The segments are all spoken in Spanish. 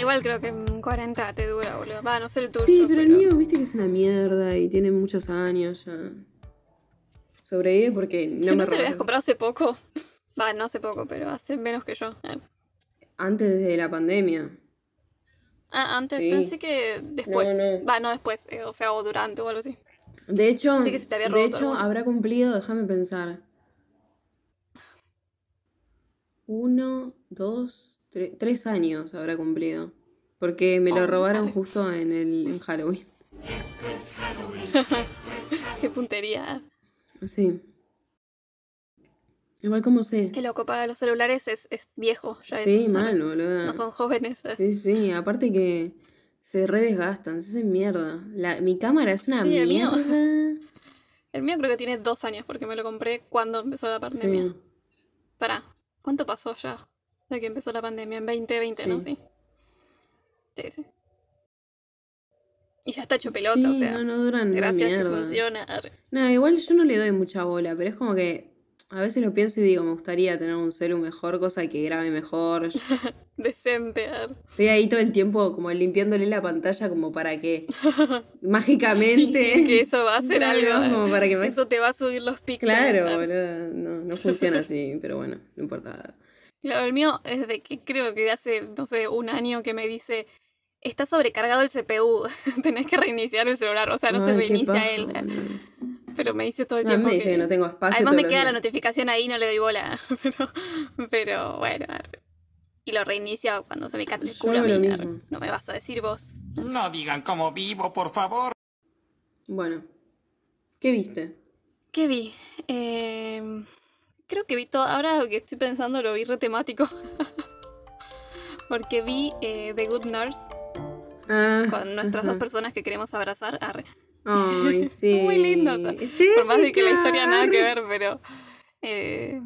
igual creo que en 40 te dura, boludo. Va, no sé el tuyo. Sí, pero, el mío, viste que es una mierda y tiene muchos años ya. Sobrevive porque no si me no te lo habías comprado hace poco. Va, no hace poco, pero hace menos que yo. Antes de la pandemia. Ah, antes Sí. pensé que después. No, no. Va, no después, eh, o sea, o durante o algo así. De hecho, Sí que se te había de hecho habrá cumplido, déjame pensar. Uno, dos, tre- tres años habrá cumplido. Porque me lo Oh, robaron justo en el en Halloween. Qué puntería. Sí. Igual como sé. Qué loco, para los celulares es, es viejo ya Sí, eso. mal, boludo. No son jóvenes. eh. Sí, sí, aparte que se redesgastan, se hacen mierda. La, mi cámara es una Sí, el mío. mierda. El mío creo que tiene dos años porque me lo compré cuando empezó la pandemia. Sí. Pará, ¿cuánto pasó ya de que empezó la pandemia? En 2020, ¿no? Sí. Sí. Sí, sí. Y ya está hecho pelota, Sí, o sea. no, no duran gracias que funciona. No, igual yo no le doy mucha bola, pero es como que a veces lo pienso y digo, me gustaría tener un celu mejor, cosa que grabe mejor. Decente. arre. Estoy ahí todo el tiempo como limpiándole la pantalla como para que mágicamente... que eso va a hacer Claro, algo. como para que me- Eso te va a subir los píxeles. Claro, boludo, no, no funciona así, pero bueno, no importa. Claro, el mío es de que creo que de hace, no sé, un año que me dice, está sobrecargado el CPU, tenés que reiniciar el celular, o sea, no se Ay, reinicia él, pero me dice todo el No, tiempo me dice que no tengo espacio Además me queda la notificación ahí, no le doy bola, pero, pero bueno, y lo reinicia cuando se me cata el culo a mí, mismo. no me vas a decir vos. No digan cómo vivo, por favor. Bueno, ¿qué viste? ¿Qué vi? Eh, creo que vi todo, ahora que estoy pensando lo vi re temático. Porque vi eh, The Good Nurse Ah, con nuestras dos personas que queremos abrazar. Arre. Ay, sí. Muy lindo. o sea, por más de que la historia nada que ver, pero. eh,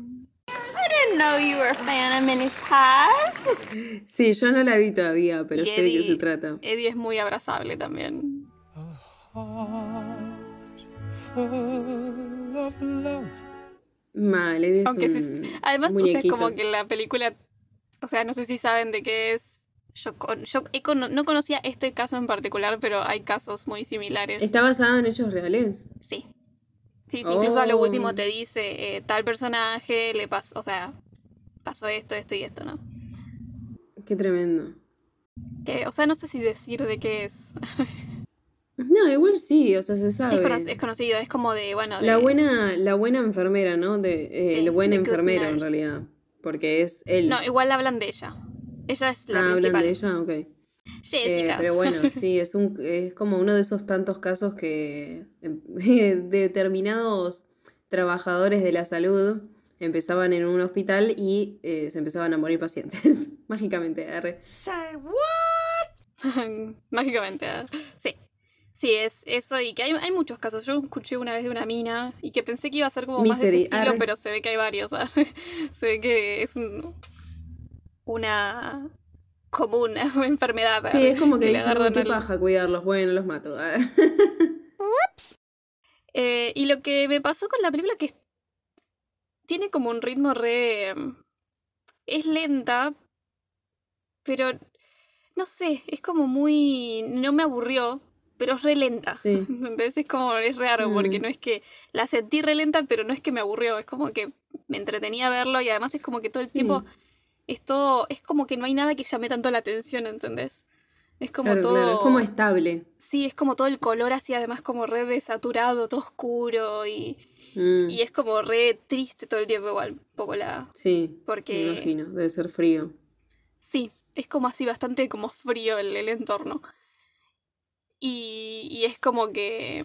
didn't know you were a fan of Minnie's Pass. Sí, yo no la vi todavía, pero y sé de qué se trata. Eddie es muy abrazable también. Mal, Eddie es Aunque sí- un además, o sea, muñequito. como que la película. O sea, no sé si saben de qué es. Yo, con- yo he cono- no conocía este caso en particular, pero hay casos muy similares. ¿Está basado en hechos reales? Sí. Sí, sí, incluso a lo Oh. último te dice eh, tal personaje le pasó, o sea, pasó esto, esto y esto, ¿no? Qué tremendo. Que, o sea, no sé si decir de qué es. No, igual sí, o sea, se sabe. Es, cono- es conocido, es como de, bueno, de- La buena, la buena enfermera, ¿no? De, eh, Sí, el buen enfermero en realidad. Porque es él. No, igual hablan de ella. Ella es la ah, hablan principal. de ella, ok. Eh, Jessica. pero bueno, sí, es, un, es como uno de esos tantos casos que em, determinados trabajadores de la salud empezaban en un hospital y eh, se empezaban a morir pacientes. Mágicamente, arre. Mágicamente. ah. Sí. Sí, es eso y que hay, hay muchos casos. Yo escuché una vez de una mina y que pensé que iba a ser como más de ese estilo, arre. pero se ve que hay varios. ah. Se ve que es un- una común enfermedad. Sí, es como que le agarran qué al- paja cuidarlos, bueno, los mato. ah. Eh, y lo que me pasó con la película que es- tiene como un ritmo re... mm, Es lenta, pero no sé, es como muy... No me aburrió, pero es re lenta. Sí. Entonces es como, es raro, porque Mm. no es que la sentí re lenta, pero no es que me aburrió, es como que me entretenía verlo y además es como que todo el Sí. tiempo es todo, es como que no hay nada que llame tanto la atención, ¿entendés? Es como Claro, todo... claro, es como estable. Sí, es como todo el color así, además como re desaturado, todo oscuro y, Mm, y es como re triste todo el tiempo igual, un poco la... sí, porque- me imagino, debe ser frío. Sí, es como así bastante como frío el, el entorno. Y, y es como que...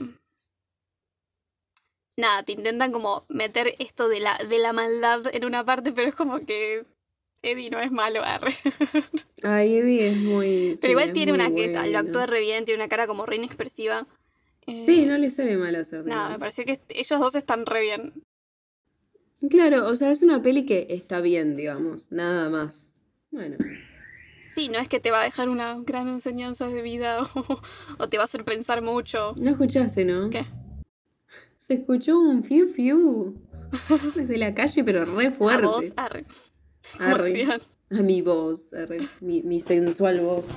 Nada, te intentan como meter esto de la, de la maldad en una parte, pero es como que Eddie no es malo, arre. Ay, Eddie es muy... Pero sí, igual tiene una que bueno. lo actúa re bien, tiene una cara como re inexpresiva. Eh, Sí, no le sale mal hacer Nada, me pareció que ellos dos están re bien. Claro, o sea, es una peli que está bien, digamos, nada más. Bueno, Sí, no es que te va a dejar una gran enseñanza de vida o, o te va a hacer pensar mucho. no escuchaste, ¿no? ¿Qué? Se escuchó un fiu fiu desde la calle, pero re A fuerte. vos, arre. Arre. A mi voz, arre, mi, mi sensual voz.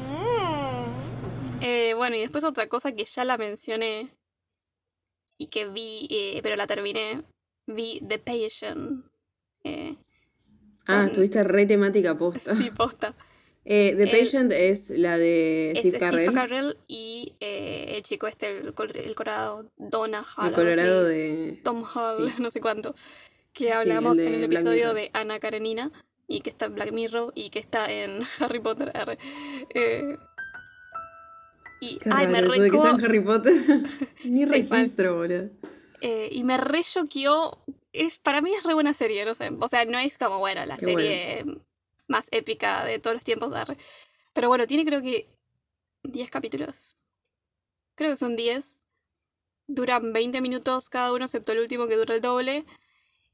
Eh, bueno, y después otra cosa que ya la mencioné y que vi, eh, pero la terminé, vi The Patient. Eh, Ah, con- tuviste re temática posta. sí, posta. Eh, The El- Patient es la de Es Steve Steve Carell y eh, el chico este, el, el colorado, Donna Hall. el colorado de... Tom Hall, sí. no sé cuánto. Que hablamos el de en el Black episodio Mirror. de Ana Karenina y que está en Black Mirror y que está en Harry Potter. Eh, y, Qué ay, me de que está en Harry Potter. Ni Sí, registro, boludo. eh, y me re. Es, para mí es re buena serie, no sé. O sea, no es como, bueno, la Qué serie más épica de todos los tiempos. arre. Pero bueno, tiene creo que 10 capítulos. Creo que son 10. Duran 20 minutos cada uno, excepto el último que dura el doble.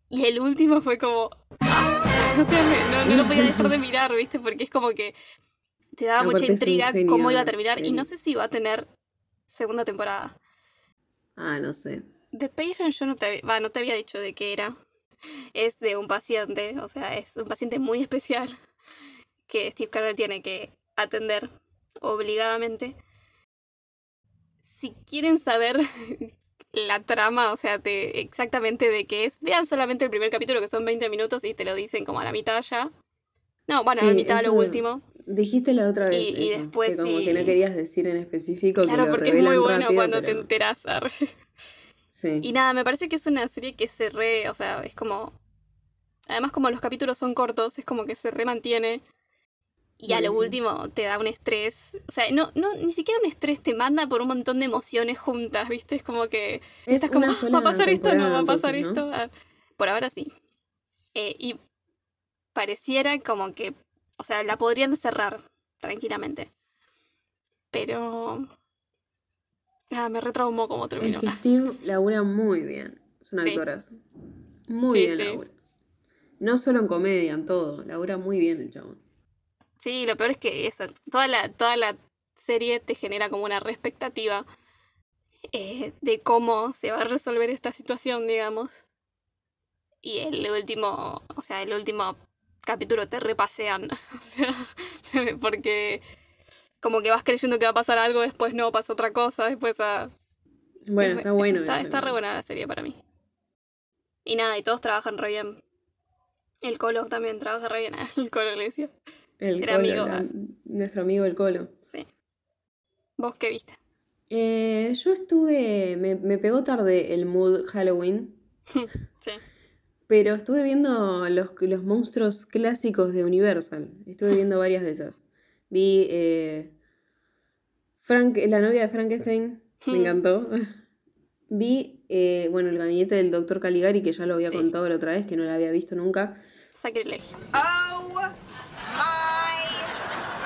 Y el último fue como. ¡ah! O sea, me- no, no lo podía dejar de mirar, ¿viste? Porque es como que te daba mucha Aparte intriga cómo iba a terminar. Y no sé si va a tener segunda temporada. Ah, no sé. The Patient yo no te, va, no te había dicho de qué era. Es de un paciente, o sea, es un paciente muy especial que Steve Carell tiene que atender obligadamente. Si quieren saber la trama, o sea, de exactamente de qué es, vean solamente el primer capítulo que son 20 minutos y te lo dicen como a la mitad ya. No, bueno, a la mitad, lo eso- último. Dijiste la otra vez Y- y eso, después que como sí. que no querías decir en específico Claro, lo porque es muy bueno rápido, cuando te enteras. Sí. Y nada, me parece que es una serie que se re, o sea, es como... Además como los capítulos son cortos, es como que se remantiene. Y a lo último te da un estrés. O sea, no, no, ni siquiera un estrés, te manda por un montón de emociones juntas, ¿viste? Es como que... Es estás como, "Ah, ¿va a pasar esto? No, va a pasar entonces, esto. Ah, Por ahora sí. Eh, y pareciera como que... O sea, la podrían cerrar tranquilamente. Pero... Ah, me retraumó como Es terminó. que Steve labura muy bien. Es un Sí. actorazo. Muy Sí, bien sí. labura. No solo en comedia, en todo. Labura muy bien el chabón. Sí, lo peor es que eso, toda la, toda la serie te genera como una expectativa eh, de cómo se va a resolver esta situación, digamos. Y el último, o sea, el último capítulo te repasean. O sea, porque como que vas creyendo que va a pasar algo, después no, pasa otra cosa, después a... Bueno, es- está bueno. Está, re buena la serie para mí. Y nada, y todos trabajan re bien. El Colo también trabaja re bien. El Colo le decía. El Era Colo, amigo, la- ah. nuestro amigo el Colo. Sí. ¿Vos qué viste? Eh, yo estuve. Me, me pegó tarde el mood Halloween. Sí. Pero estuve viendo los, los monstruos clásicos de Universal. Estuve viendo varias de esas. Vi eh, Frank, la novia de Frankenstein. Me encantó. Vi, eh, bueno, el gabinete del doctor Caligari, que ya lo había Sí. contado la otra vez, que no la había visto nunca. Sacrilegio. Oh my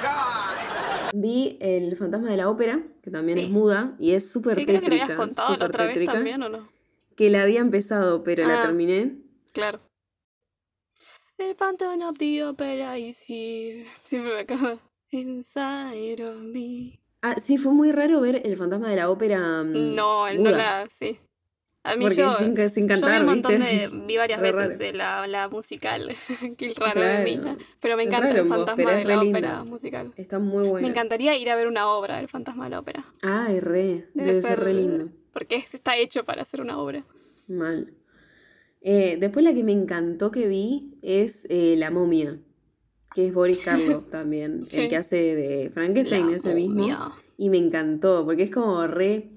god. Vi El fantasma de la ópera, que también Sí. es muda y es súper creo que tétrica. habías contado la otra vez tétrica, también, ¿o no? Que la había empezado, pero la Ah. terminé. Claro. The Phantom of the Opera is here. Siempre me acaba. Inside of me. Ah, sí, fue muy raro ver El fantasma de la ópera. mm, No, él no la. Sí. A mí Porque yo. sin, sin yo vi cantar, un montón ¿viste? de. Vi varias Re veces la, la musical. Qué raro de mí. Pero me encanta el vos, fantasma de la ópera linda. musical. Está muy buena. Me encantaría ir a ver una obra del fantasma de la ópera. Ay, re. Debe, ser re lindo. Porque es- está hecho para hacer una obra. Mal. Eh, después la que me encantó que vi es eh, La momia, que es Boris Karloff también, Sí. el que hace de Frankenstein, ese mismo. Y me encantó, porque es como re...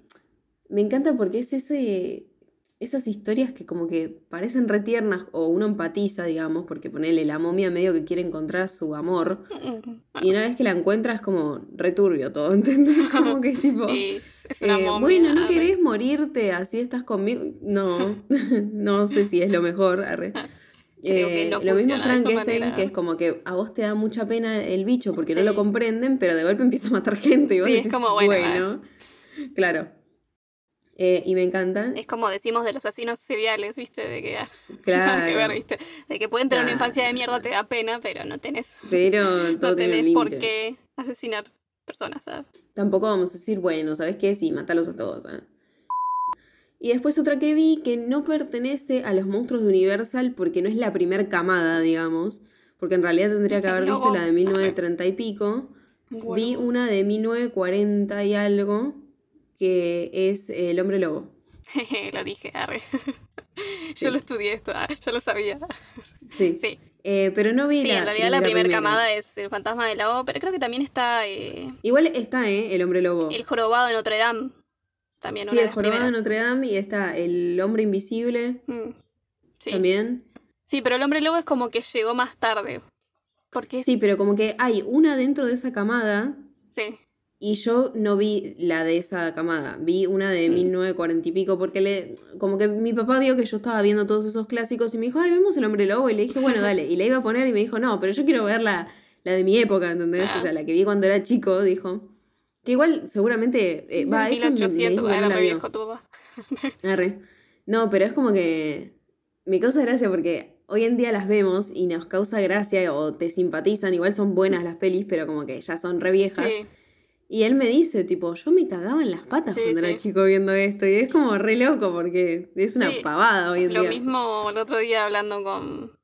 Me encanta porque es ese... Esas historias que como que parecen re tiernas o uno empatiza, digamos, porque ponele la momia medio que quiere encontrar su amor y una vez que la encuentra es como returbio todo, ¿entendés? Como que es tipo... Y es una Eh, momia. bueno, ¿no querés morirte? Así estás conmigo. No, no sé si es lo mejor. arre. Creo que Eh, no lo mismo Frankenstein, que es como que a vos te da mucha pena el bicho porque no lo comprenden, pero de golpe empieza a matar gente. Y vos Sí, es decís, como, bueno, claro. Eh, y me encanta. Es como decimos de los asesinos seriales, ¿viste? De que Claro. nada que ver, ¿viste? De que pueden tener una infancia de mierda, te da pena, pero no tenés, Pero no tenés por qué asesinar personas, ¿sabes? Tampoco vamos a decir, bueno, ¿sabes qué? Sí, matalos a todos. ¿eh? Y después otra que vi que no pertenece a los monstruos de Universal porque no es la primer camada, digamos. porque en realidad tendría que haber visto la de 1930 y pico. Vi una de 1940 y algo, que es El hombre lobo. lo dije, arre. Sí. Yo lo estudié esto, ah, yo lo sabía. Sí. Sí. Eh, pero no vi Sí, la en realidad la primera primera camada es El fantasma de la ópera. Creo que también está eh, Igual está, ¿eh? El hombre lobo. El jorobado de Notre Dame. También sí, una de el las jorobado de. Notre Dame y está El hombre invisible Mm, Sí. también. sí, pero el hombre lobo es como que llegó más tarde. Porque Sí, pero como que hay una dentro de esa camada sí. y yo no vi la de esa camada. Vi una de 1940 y pico porque le, como que mi papá vio que yo estaba viendo todos esos clásicos y me dijo, ay, vemos el hombre lobo. Y le dije, bueno, dale. Y la iba a poner y me dijo, no, pero yo quiero ver la, la de mi época, ¿entendés? Ah. O sea, la que vi cuando era chico, dijo. Que igual seguramente... eh, va, me- me 1800, dijo que no era muy viejo tu papá. Arre. No, pero es como que me causa gracia porque hoy en día las vemos y nos causa gracia o te simpatizan. Igual son buenas las pelis, pero como que ya son re viejas. Sí. Y él me dice, tipo, yo me cagaba en las patas Sí, cuando era chico viendo esto. Y es como re loco porque es una pavada hoy en Lo día. mismo el otro día hablando con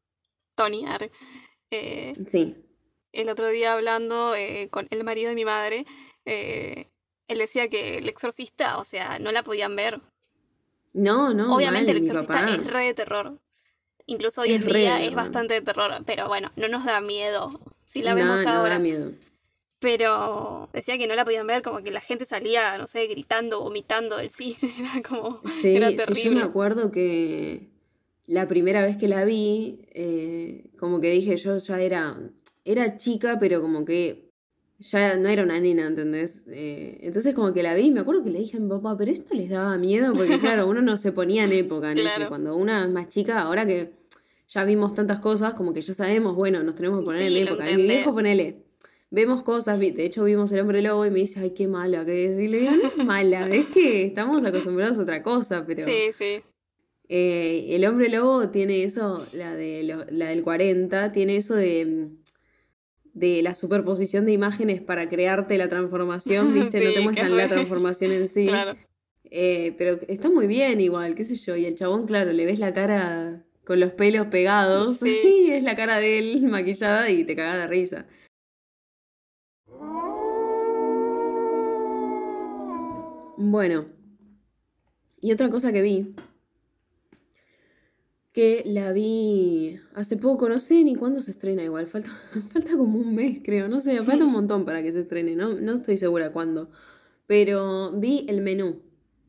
Tony. arre. Eh, Sí. el otro día hablando eh, con el marido de mi madre, eh, él decía que el exorcista, o sea, no la podían ver. No, no. Obviamente mal, el exorcista es re de terror. Incluso hoy Es en día es bastante de terror, pero bueno, no nos da miedo si la No, vemos no ahora. da miedo. Pero decía que no la podían ver, como que la gente salía, no sé, gritando, vomitando del cine, era como, Sí, era sí, yo me terrible. acuerdo que la primera vez que la vi, eh, como que dije, yo ya era, era chica, pero como que ya no era una nena, ¿entendés? Eh, entonces como que la vi, me acuerdo que le dije a mi papá, pero esto les daba miedo, porque claro, uno no se ponía en época en eso, Claro. cuando una es más chica, ahora que ya vimos tantas cosas, como que ya sabemos, bueno, nos tenemos que poner Sí, en época. Y mi viejo, ponele, vemos cosas, de hecho vimos el hombre lobo y me dice, ay, qué mala que es. Y le digo, no es mala, es que estamos acostumbrados a otra cosa, pero... Sí, sí. Eh, el hombre lobo tiene eso, la, de lo- la del 40, tiene eso de, mm, de la superposición de imágenes para crearte la transformación, ¿viste? no te muestran la transformación en sí. Claro. Eh, pero está muy bien igual, qué sé yo. Y el chabón, claro, le ves la cara con los pelos pegados Sí. y es la cara de él maquillada y te cagas de risa. Bueno, y otra cosa que vi, que la vi hace poco, no sé ni cuándo se estrena igual, falta, falta como un mes creo, no sé, falta un montón para que se estrene, no, no estoy segura cuándo, pero vi el menú,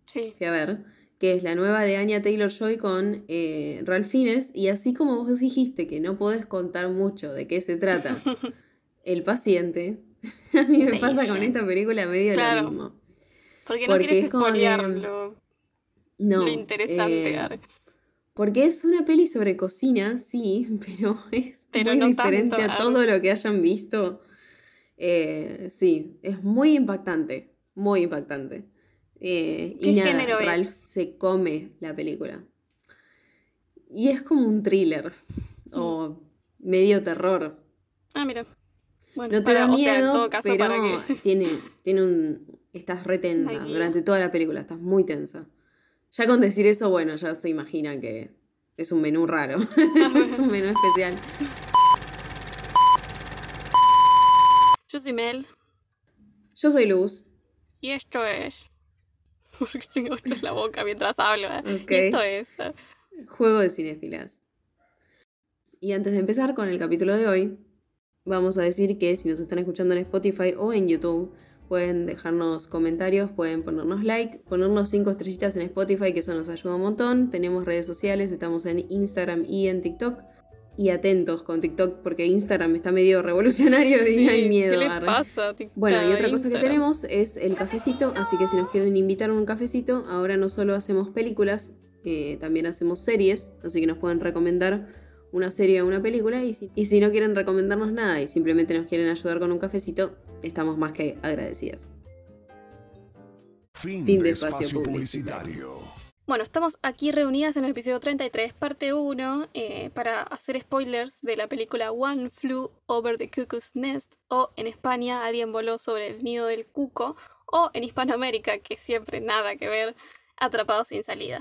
Sí. fui a ver, que es la nueva de Anya Taylor-Joy con eh, Ralph Fiennes, y así como vos dijiste que no podés contar mucho de qué se trata el paciente, a mí me pasa con esta película medio Claro. lo mismo. Porque no Porque quieres es como que- spoilear lo, No, lo interesante. eh. Porque es una peli sobre cocina, sí, pero es Pero muy no diferente tanto, a todo lo que hayan visto. Eh, sí, es muy impactante, muy impactante. Eh, ¿Qué y nada, género es? Ralph se come la película. Y es como un thriller o medio terror. Ah, mira. Bueno, No te para- da o sea, en miedo, todo caso, pero para que. tiene, tiene un... Estás re tensa Una guía. durante toda la película, estás muy tensa. Ya con decir eso, bueno, ya se imagina que es un menú raro. es un menú especial. Yo soy Mel Yo soy Luz. y esto es. Porque tengo esto en la boca mientras hablo. ¿eh? Y esto es. eh, Juego de cinéfilas. Y antes de empezar con el capítulo de hoy, vamos a decir que si nos están escuchando en Spotify o en YouTube, pueden dejarnos comentarios, pueden ponernos like, ponernos cinco estrellitas en Spotify, que eso nos ayuda un montón. Tenemos redes sociales, estamos en Instagram y en TikTok. Y atentos con TikTok, porque Instagram está medio revolucionario y hay miedo. ¿Qué le pasa? Bueno, y otra cosa que tenemos es el cafecito, así que si nos quieren invitar a un cafecito, ahora no solo hacemos películas, eh, también hacemos series, así que nos pueden recomendar una serie o una película, y si, y si no quieren recomendarnos nada y simplemente nos quieren ayudar con un cafecito, estamos más que agradecidas. Fin, Fin de de espacio, espacio publicitario. Bueno, estamos aquí reunidas en el episodio 33, parte 1, eh, para hacer spoilers de la película One Flew Over the Cuckoo's Nest, o en España Alguien voló sobre el nido del cuco, o en Hispanoamérica, que siempre nada que ver, Atrapados sin salida.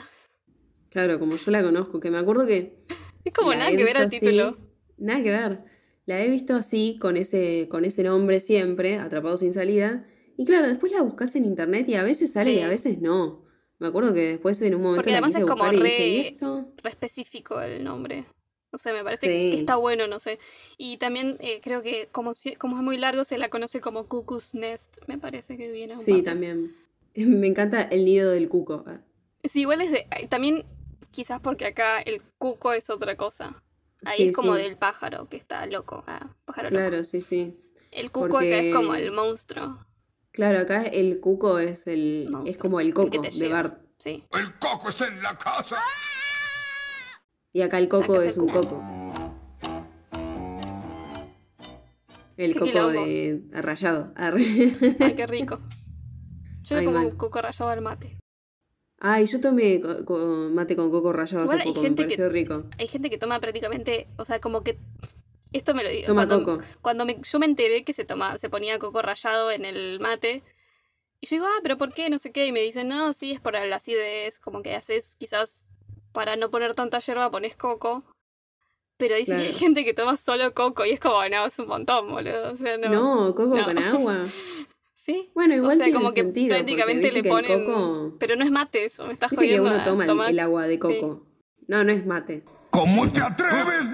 Claro, como yo la conozco, que me acuerdo que... Es como nada que ver al así, título. Nada que ver. La he visto así, con ese, con ese nombre siempre, Atrapado sin salida. Y claro, después la buscas en internet y a veces sale y a veces no. Me acuerdo que después en un momento Porque la además quise es como dije, re-. Re específico el nombre. No sé, me parece Sí. que está bueno, no sé. Y también eh, creo que como, como es muy largo, se la conoce como Cuckoo's Nest, me parece que viene. Sí, también. Me encanta el nido del cuco. Sí, igual es de. También, quizás porque acá el cuco es otra cosa. Ahí Sí, es como sí. del pájaro que está loco. Ah, pájaro loco. Claro, sí, sí. El cuco acá es como porque- el monstruo. Claro, acá el cuco es el monstruo, es como el coco de. Bart. Sí. El coco está en la casa. Y acá el coco es el un coco. El Qué coco quilombo. de rayado. Arre. Ay, qué rico. Yo le Ay, pongo mal. coco rallado al mate. Ay, yo tomé co- co- mate con coco rallado Igual hace hay poco, me gente que- rico. Hay gente que toma prácticamente. O sea, como que. Esto me lo digo. Toma cuando, coco. Cuando me- yo me enteré que se tomaba, se ponía coco rallado en el mate. Y yo digo, ah, pero ¿por qué? No sé qué. Y me dicen, no, sí, es por la acidez. Como que haces, quizás, para no poner tanta hierba, pones coco. Pero dicen que hay gente que toma solo coco. Y es como, no, es un montón, boludo. O sea, no. No, coco No. con agua. Sí. Bueno, igual o sea, tiene como que sentido, prácticamente le ponen. coco- Pero no es mate eso, me estás Viste que jodiendo. uno a toma el, tomar- el agua de coco. No, no es mate. ¿Cómo te atreves?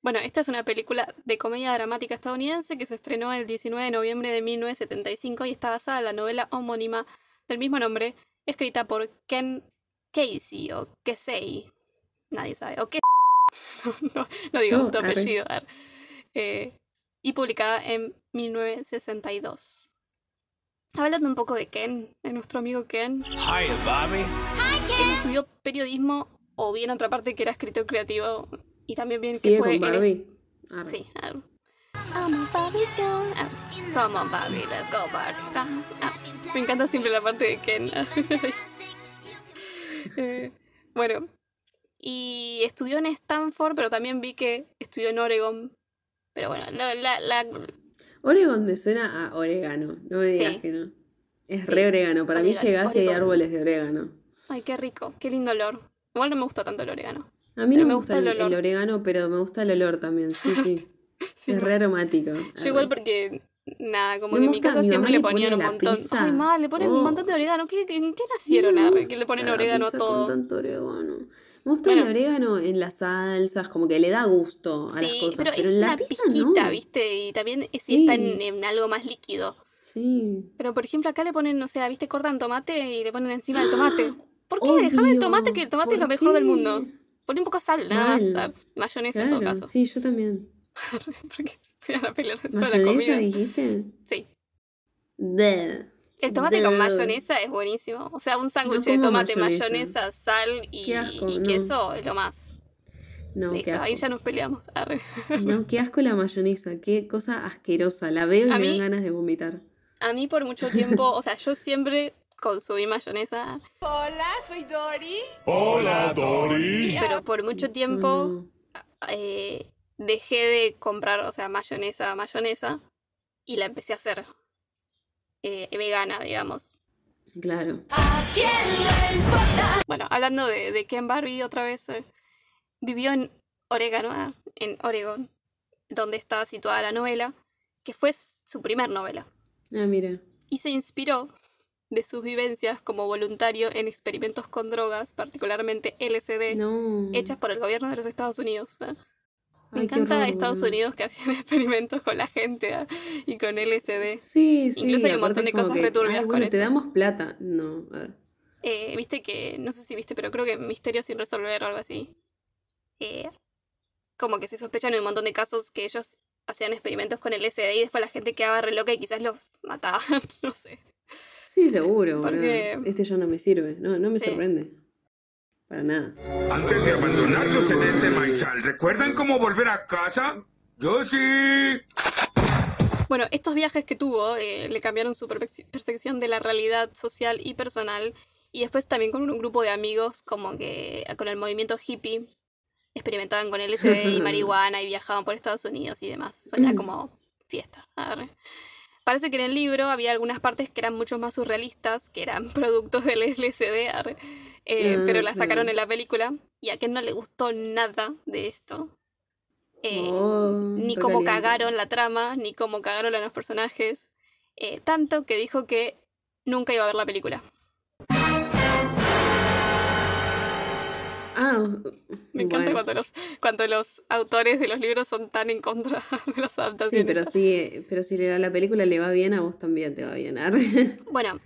Bueno, esta es una película de comedia dramática estadounidense que se estrenó el 19 de noviembre de 1975 y está basada en la novela homónima del mismo nombre, escrita por Ken Casey o Kesey. Nadie sabe. O qué no, no, no digo Yo, tu apellido. Eh, y publicada en 1962. Hablando un poco de Ken, de nuestro amigo Ken. Hiya, Bobby. Él estudió periodismo o bien otra parte que era escritor creativo y también bien que fue con Barbie. Arre. Sí. um, I'm a Barbie girl. um, come on, Barbie, let's go, Barbie. Me encanta siempre la parte de Ken. Eh, bueno, y estudió en Stanford, pero también vi que estudió en Oregon. Pero bueno, la, la, la- Oregon me suena a orégano. No me digas Sí. que no. Es Sí, re orégano. Para mí orégano, llegás y hay árboles de orégano. Ay, qué rico, qué lindo olor. Igual no me gusta tanto el orégano. A mí no me me gusta gusta el, el el orégano, pero me gusta el olor también. Sí, sí. Sí, es re aromático. Yo igual porque, nada, como que en me mi casa mi siempre le ponían un pone montón. pizza. Ay, mal, le ponen Oh. un montón de orégano. ¿Qué, ¿En qué nacieron? Me que le ponen la orégano a todo. Con tanto orégano. Me gusta Bueno. el orégano en las salsas, como que le da gusto a las Sí, cosas. pero, Pero, es en la una pizza pizquita, no. ¿viste? Y también si está en, algo más líquido. Sí. Pero por ejemplo, acá le ponen, o sea, ¿viste? Cortan tomate y le ponen encima el tomate. ¿Por qué? Déjame el tomate, que el tomate es lo ¿por mejor del mundo. Pon un poco de sal, nada más. Mayonesa en todo caso. sí, yo también. Porque se van a pelear de toda la ¿Mayonesa comida. dijiste? Sí. Bleh. El tomate con mayonesa es buenísimo. O sea, un sándwich de tomate, mayonesa. mayonesa, sal y, Qué asco, y no. queso es lo más. No, qué Listo, asco. ahí ya nos peleamos. Arre. No, qué asco la mayonesa, qué cosa asquerosa. La veo y A me mí- dan ganas de vomitar. A mí por mucho tiempo, o sea, yo siempre consumí mayonesa, Hola, soy Dory. Hola, Dory. pero por mucho tiempo No. eh, dejé de comprar, o sea, mayonesa, mayonesa, y la empecé a hacer eh, vegana, digamos. Claro. Bueno, hablando de, de Ken Barbie otra vez, eh, vivió en Oregano, ah, en Oregon, donde está situada la novela, que fue su primer novela, Ah, mira. y se inspiró de sus vivencias como voluntario en experimentos con drogas, particularmente LSD, No. hechas por el gobierno de los Estados Unidos. ah. Me Ay, encanta horror, Estados. Unidos que hacían experimentos con la gente ah, y con LSD. Sí, sí. Incluso hay un montón de cosas que, returbias "Ay, con bueno, te esas". damos plata. No. Eh, Viste que, no sé si viste, pero creo que Misterio sin resolver o algo así. Eh, como que se sospechan en un montón de casos que ellos hacían experimentos con LSD y después la gente quedaba re loca y quizás los mataban, no sé. Sí, seguro. Porque- Este ya no me sirve. No, no me Sí. sorprende. Para nada. Antes de abandonarlos en este maizal, ¿recuerdan cómo volver a casa? Yo sí. Bueno, estos viajes que tuvo eh, le cambiaron su percepción de la realidad social y personal. Y después también con un grupo de amigos, como que con el movimiento hippie, experimentaban con LSD y marihuana y viajaban por Estados Unidos y demás. Sonaba como fiesta. arre. Parece que en el libro había algunas partes que eran mucho más surrealistas, que eran productos del LSD. Eh, pero la sacaron claro. en la película y a Ken no le gustó nada de esto. eh, Oh, ni cómo caliente. cagaron la trama, ni cómo cagaron a los personajes. eh, tanto que dijo que nunca iba a ver la película. Ah, Me encanta bueno. cuando los, cuando los autores de los libros son tan en contra de las Sí, adaptaciones. pero sí, pero si a la película le va bien, a vos también te va bien. arre. Bueno,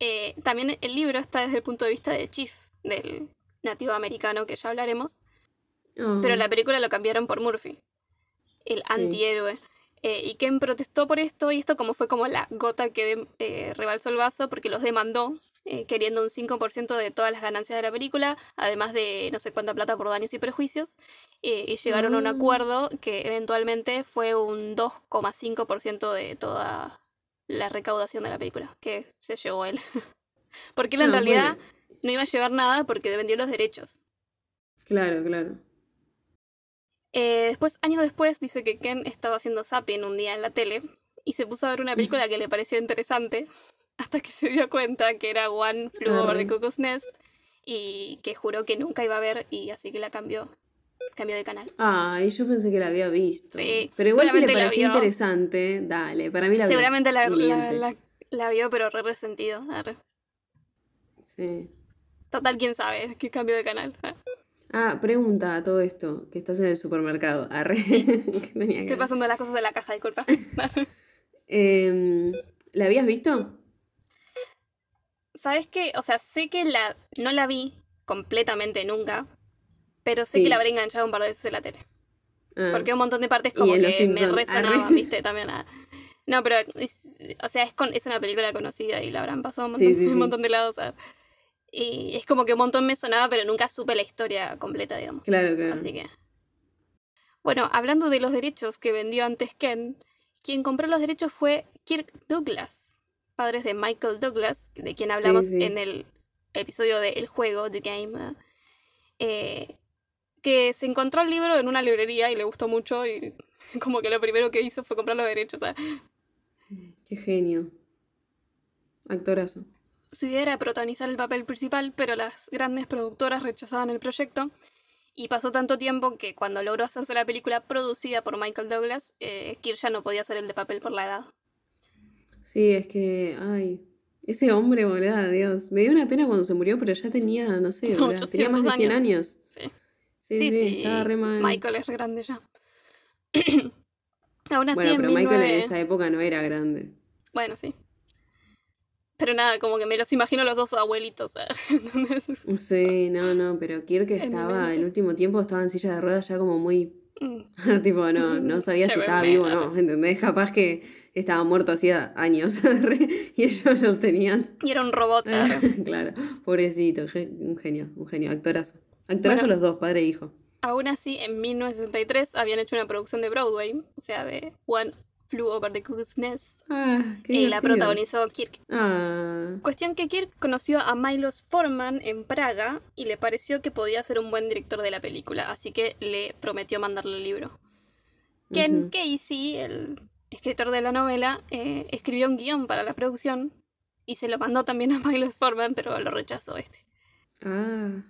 eh, también el libro está desde el punto de vista de Chief, del nativo americano que ya hablaremos. Oh, Pero la película lo cambiaron por Murphy, el antihéroe. Eh, y Ken protestó por esto, y esto como fue como la gota que de- eh, rebalsó el vaso, porque los demandó, eh, queriendo un 5% de todas las ganancias de la película, además de no sé cuánta plata por daños y perjuicios, eh, y llegaron a un Ah. acuerdo que eventualmente fue un 2,5% de toda la recaudación de la película, que se llevó él. porque él en Ah, realidad bueno. no iba a llevar nada porque vendió los derechos. Claro, claro. Eh, después, años después, dice que Ken estaba haciendo zapping un día en la tele y se puso a ver una película que le pareció interesante hasta que se dio cuenta que era One Flew Over the. Cuckoo's Nest y que juró que nunca iba a ver y así que la cambió, cambió de canal. Ay, yo pensé que la había visto. Sí, pero igual si le vio. interesante, dale, para mí la. Seguramente la, Y la, la- la vio pero re resentido. Arre. Sí. Total, quién sabe que cambió de canal. Ah, Ah, pregunta a todo esto, que estás en el supermercado. Arre. Estoy pasando las cosas de la caja, disculpa. Em, ¿La habías visto? ¿Sabes qué? O sea, sé que la no la vi completamente nunca, pero sé Sí. que la habré enganchado un par de veces en la tele. Ah, Porque un montón de partes como que me resonaban. ¿viste? También. ah. No, pero, es- o sea, es, con, es una película conocida y la habrán pasado un montón, sí, un sí. montón de lados. ah. Y es como que un montón me sonaba, pero nunca supe la historia completa, digamos. Claro, claro. Así que. Bueno, hablando de los derechos que vendió antes Ken, quien compró los derechos fue Kirk Douglas, padres de Michael Douglas, de quien Sí, hablamos sí. en el episodio de El juego, The Game. eh, que se encontró el libro en una librería y le gustó mucho y como que lo primero que hizo fue comprar los derechos. Qué genio. Actorazo. Su idea era protagonizar el papel principal, pero las grandes productoras rechazaban el proyecto. Y pasó tanto tiempo que cuando logró hacerse la película producida por Michael Douglas, eh, ya no podía hacer el de papel por la edad. Sí, es que, ay, ese hombre, boluda, Dios. Me dio una pena cuando se murió, pero ya tenía, no sé, tenía 800 más de 100 años. Sí, Sí, sí, sí, sí, estaba re mal. Michael es re grande ya. Aún así, bueno, en pero Michael 19 en esa época no era grande. Bueno, sí. Pero nada, como que me los imagino los dos abuelitos. ¿eh? Sí, no, no, pero Kirk estaba, el último tiempo estaba en silla de ruedas ya como muy. tipo, no, no sabía si estaba vivo o no. ¿entendés? Capaz que estaba muerto hacía años y ellos lo tenían. Y era un robot. ¿eh? claro, pobrecito, un genio, un genio, actorazo. Actorazo Bueno. los dos, padre e hijo. Aún así, en 1963 habían hecho una producción de Broadway, o sea, de One Flew Over the Cuckoo's Nest, Ah, y la protagonizó Kirk. Ah, Cuestión que Kirk conoció a Milos Forman en Praga y le pareció que podía ser un buen director de la película, así que le prometió mandarle el libro. Ken. Casey, el escritor de la novela, eh, escribió un guion para la producción y se lo mandó también a Milos Forman, pero lo rechazó este. ah,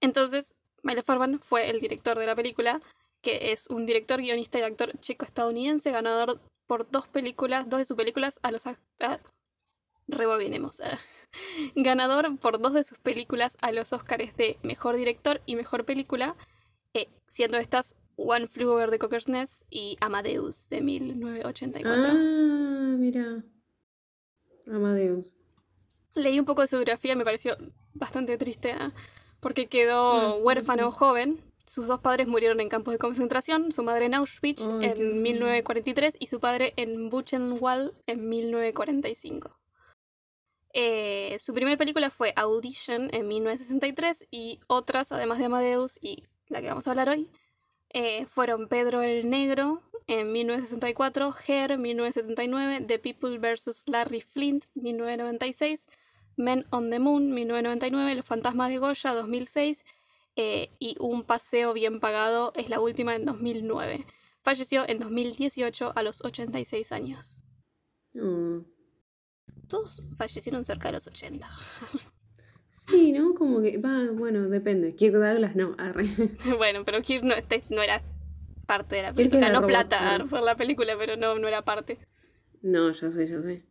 Entonces, Miles Forman fue el director de la película, que es un director, guionista y actor checo-estadounidense, ganador por dos películas, dos de sus películas a los... ah, rebobinemos. ah. Ganador por dos de sus películas a los Oscars de Mejor Director y Mejor Película, eh, siendo estas One Flew Over the Cuckoo's Nest y Amadeus de 1984. ah, mira. Amadeus. Leí un poco de su biografía me pareció bastante triste, ¿ah? porque quedó Ah, huérfano joven. Sus dos padres murieron en campos de concentración, su madre en Auschwitz en 1943 y su padre en Buchenwald en 1945. Eh, su primera película fue Audition en 1963 y otras, además de Amadeus y la que vamos a hablar hoy, eh, fueron Pedro el Negro en 1964, Hair 1979, The People vs. Larry Flint 1996, Men on the Moon 1999, Los Fantasmas de Goya 2006 eh, y Un Paseo Bien Pagado es la última en 2009. Falleció en 2018 a los 86 años. Oh. Todos fallecieron cerca de los 80. Sí, ¿no? Como que, va, bueno, depende. Kirk Douglas no, arre. bueno, pero Kirk no, este no era parte de la película. era No robot, plata por la película, pero no, no era parte. No, ya sé, ya sé.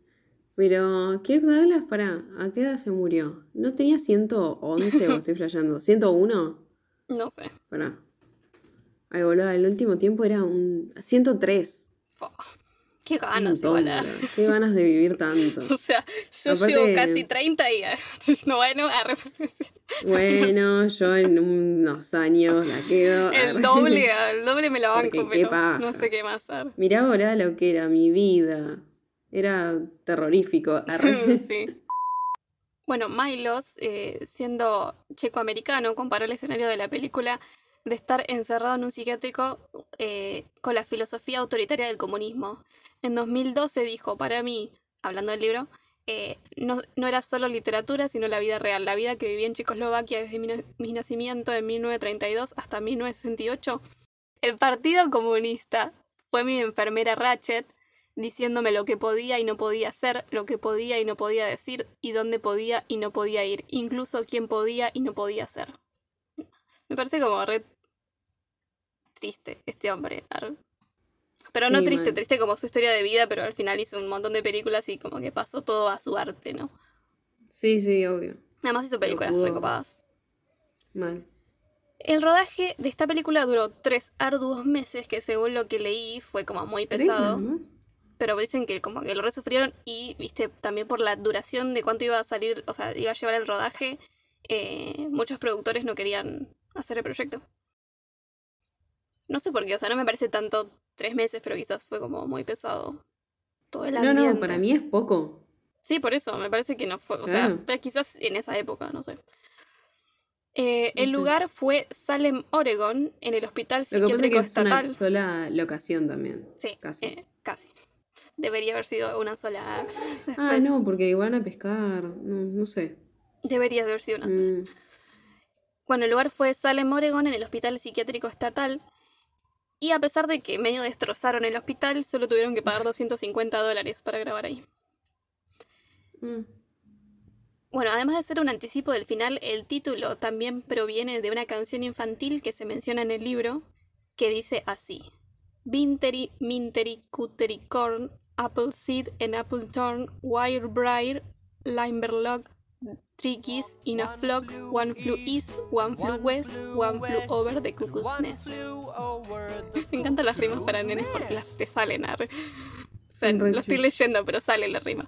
Pero Kirk Douglas, pará, ¿a qué edad se murió? ¿No tenía 111 o estoy flasheando? ¿101? No sé. Pará. Ay, boludo, el último tiempo era un... 103. Fua. Qué ganas igual. boludo. Qué ganas de vivir tanto. O sea, yo Aparte- llevo casi 30 y no bueno, arre, Bueno, yo en unos años la quedo. el doble, el doble me la banco, pero no sé qué más arre. Mirá ahora lo que era mi vida. Era terrorífico. Sí. Bueno, Milos, eh, siendo checoamericano, comparó el escenario de la película de estar encerrado en un psiquiátrico eh, con la filosofía autoritaria del comunismo. En 2012 dijo, para mí, hablando del libro, eh, no, no era solo literatura, sino la vida real, la vida que viví en Checoslovaquia desde mi, mi nacimiento en 1932 hasta 1968. El Partido Comunista fue mi enfermera Ratchet, diciéndome lo que podía y no podía hacer, lo que podía y no podía decir, y dónde podía y no podía ir, incluso quién podía y no podía hacer. Me parece como re triste este hombre. Pero no Sí, triste, triste como su historia de vida, pero al final hizo un montón de películas y como que pasó todo a su arte, ¿no? Sí, sí, obvio. Nada más hizo películas pudo- recopadas. Mal. El rodaje de esta película duró tres arduos meses, que según lo que leí fue como muy ¿Tres nada pesado. Pero dicen que como que lo resufrieron y, viste, también por la duración de cuánto iba a salir, o sea, iba a llevar el rodaje, eh, muchos productores no querían hacer el proyecto. No sé por qué, o sea, no me parece tanto tres meses, pero quizás fue como muy pesado todo el No, ambiente. no, para mí es poco. Sí, por eso, me parece que no fue, o Claro. sea, pero quizás en esa época, no sé. Eh, el No sé. lugar fue Salem, Oregon, en el Hospital Lo que pasa es Psiquiátrico que es Estatal. una sola locación también. Sí, Casi. eh, casi. Debería haber sido una sola. ah, no, porque van a pescar. No, no sé. Debería haber sido una sola. Mm, Bueno, el lugar fue Salem, Oregon, en el Hospital Psiquiátrico Estatal. Y a pesar de que medio destrozaron el hospital, solo tuvieron que pagar 250 dólares para grabar ahí. mm. Bueno, además de ser un anticipo del final, el título también proviene de una canción infantil que se menciona en el libro, que dice así: Vinteri, Minteri, Cuteri, Corn, Apple Seed and Apple Thorn, Wire Briar, Limberlock, Three geese in a flock, one flew east, one flew west, one flew over the cuckoo's nest. Me encantan las rimas para nenes porque las te salen. arre. O sea, lo estoy leyendo, pero sale la rima.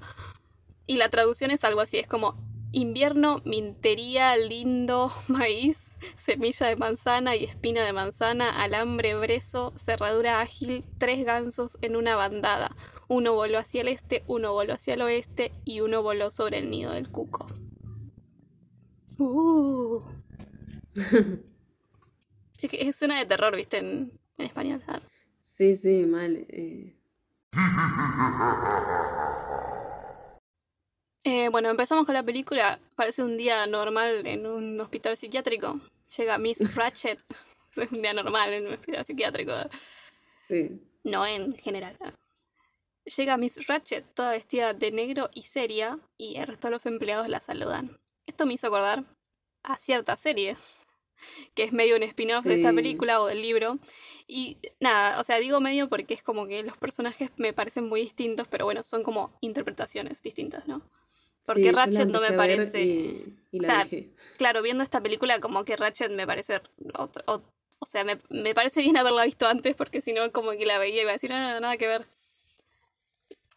Y la traducción es algo así, es como invierno, mintería, lindo, maíz, semilla de manzana y espina de manzana, alambre, brezo, cerradura ágil, tres gansos en una bandada. Uno voló hacia el este, uno voló hacia el oeste y uno voló sobre el nido del cuco. Uh. Sí, que es una de terror, viste, en, en español. Sí, sí, mal. eh. Eh, bueno, empezamos con la película. Parece un día normal en un hospital psiquiátrico. Llega Miss Ratchet. es un día normal en un hospital psiquiátrico. Sí. No en general. Llega Miss Ratchet, toda vestida de negro y seria, y el resto de los empleados la saludan. Esto me hizo acordar a cierta serie, que es medio un spin-off de esta película o del libro. Y nada, o sea, digo medio porque es como que los personajes me parecen muy distintos, pero bueno, son como interpretaciones distintas, ¿no? Porque Sí, Ratchet no me parece... Y, y la o sea, dejé. Claro, viendo esta película como que Ratchet me parece... otro- o, o sea, me, me parece bien haberla visto antes porque si no como que la veía y iba a decir, ah, nada que ver.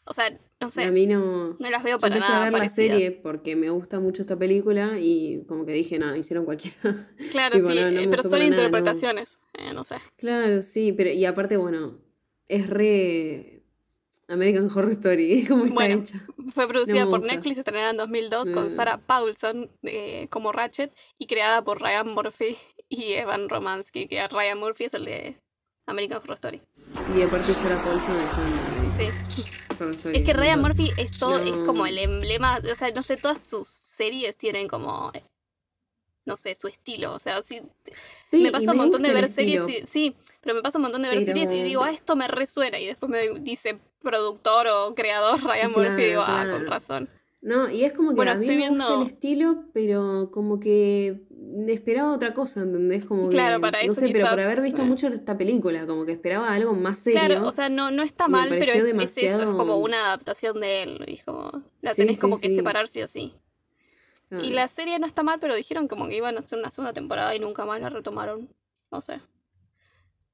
O sea, no sé, A mí no. no las veo para nada a ver la parecidas. serie porque me gusta mucho esta película y como que dije, no, hicieron cualquiera. Claro, Tipo, sí, no, no me pero son para nada, no. interpretaciones. eh, no sé. Claro, sí, pero y aparte, bueno, es re American Horror Story, como está Bueno, hecha. Fue producida por. Netflix, estrenada en 2002 con. Sarah Paulson eh, como Ratchet y creada por Ryan Murphy y Evan Romansky, que Ryan Murphy es el de American Horror Story. Y aparte Sarah Paulson está en Sí. Horror Story. Es que Ryan Murphy es todo, es como el emblema, o sea, no sé, todas sus series tienen como, no sé, su estilo, o sea, sí, sí, me pasa un montón de ver series, y- sí, pero me pasa un montón de ver Pero- series y digo, ah, esto me resuena, y después me dice productor o creador Ryan Murphy, y digo, ah, Claro, con razón. No, y es como que Bueno, a mí estoy me gusta viendo- el estilo, pero como que esperaba otra cosa, ¿entendés? Como que, Claro, para no eso sé, pero por haber visto eh. mucho esta película, como que esperaba algo más serio. Claro, o sea, no, no está mal, pero pareció es, es eso, es demasiado- como una adaptación de él. Y como, la Sí, tenés sí, como que separar sí o sí. Ah, Y la serie no está mal, pero dijeron como que iban a hacer una segunda temporada y nunca más la retomaron. No sé.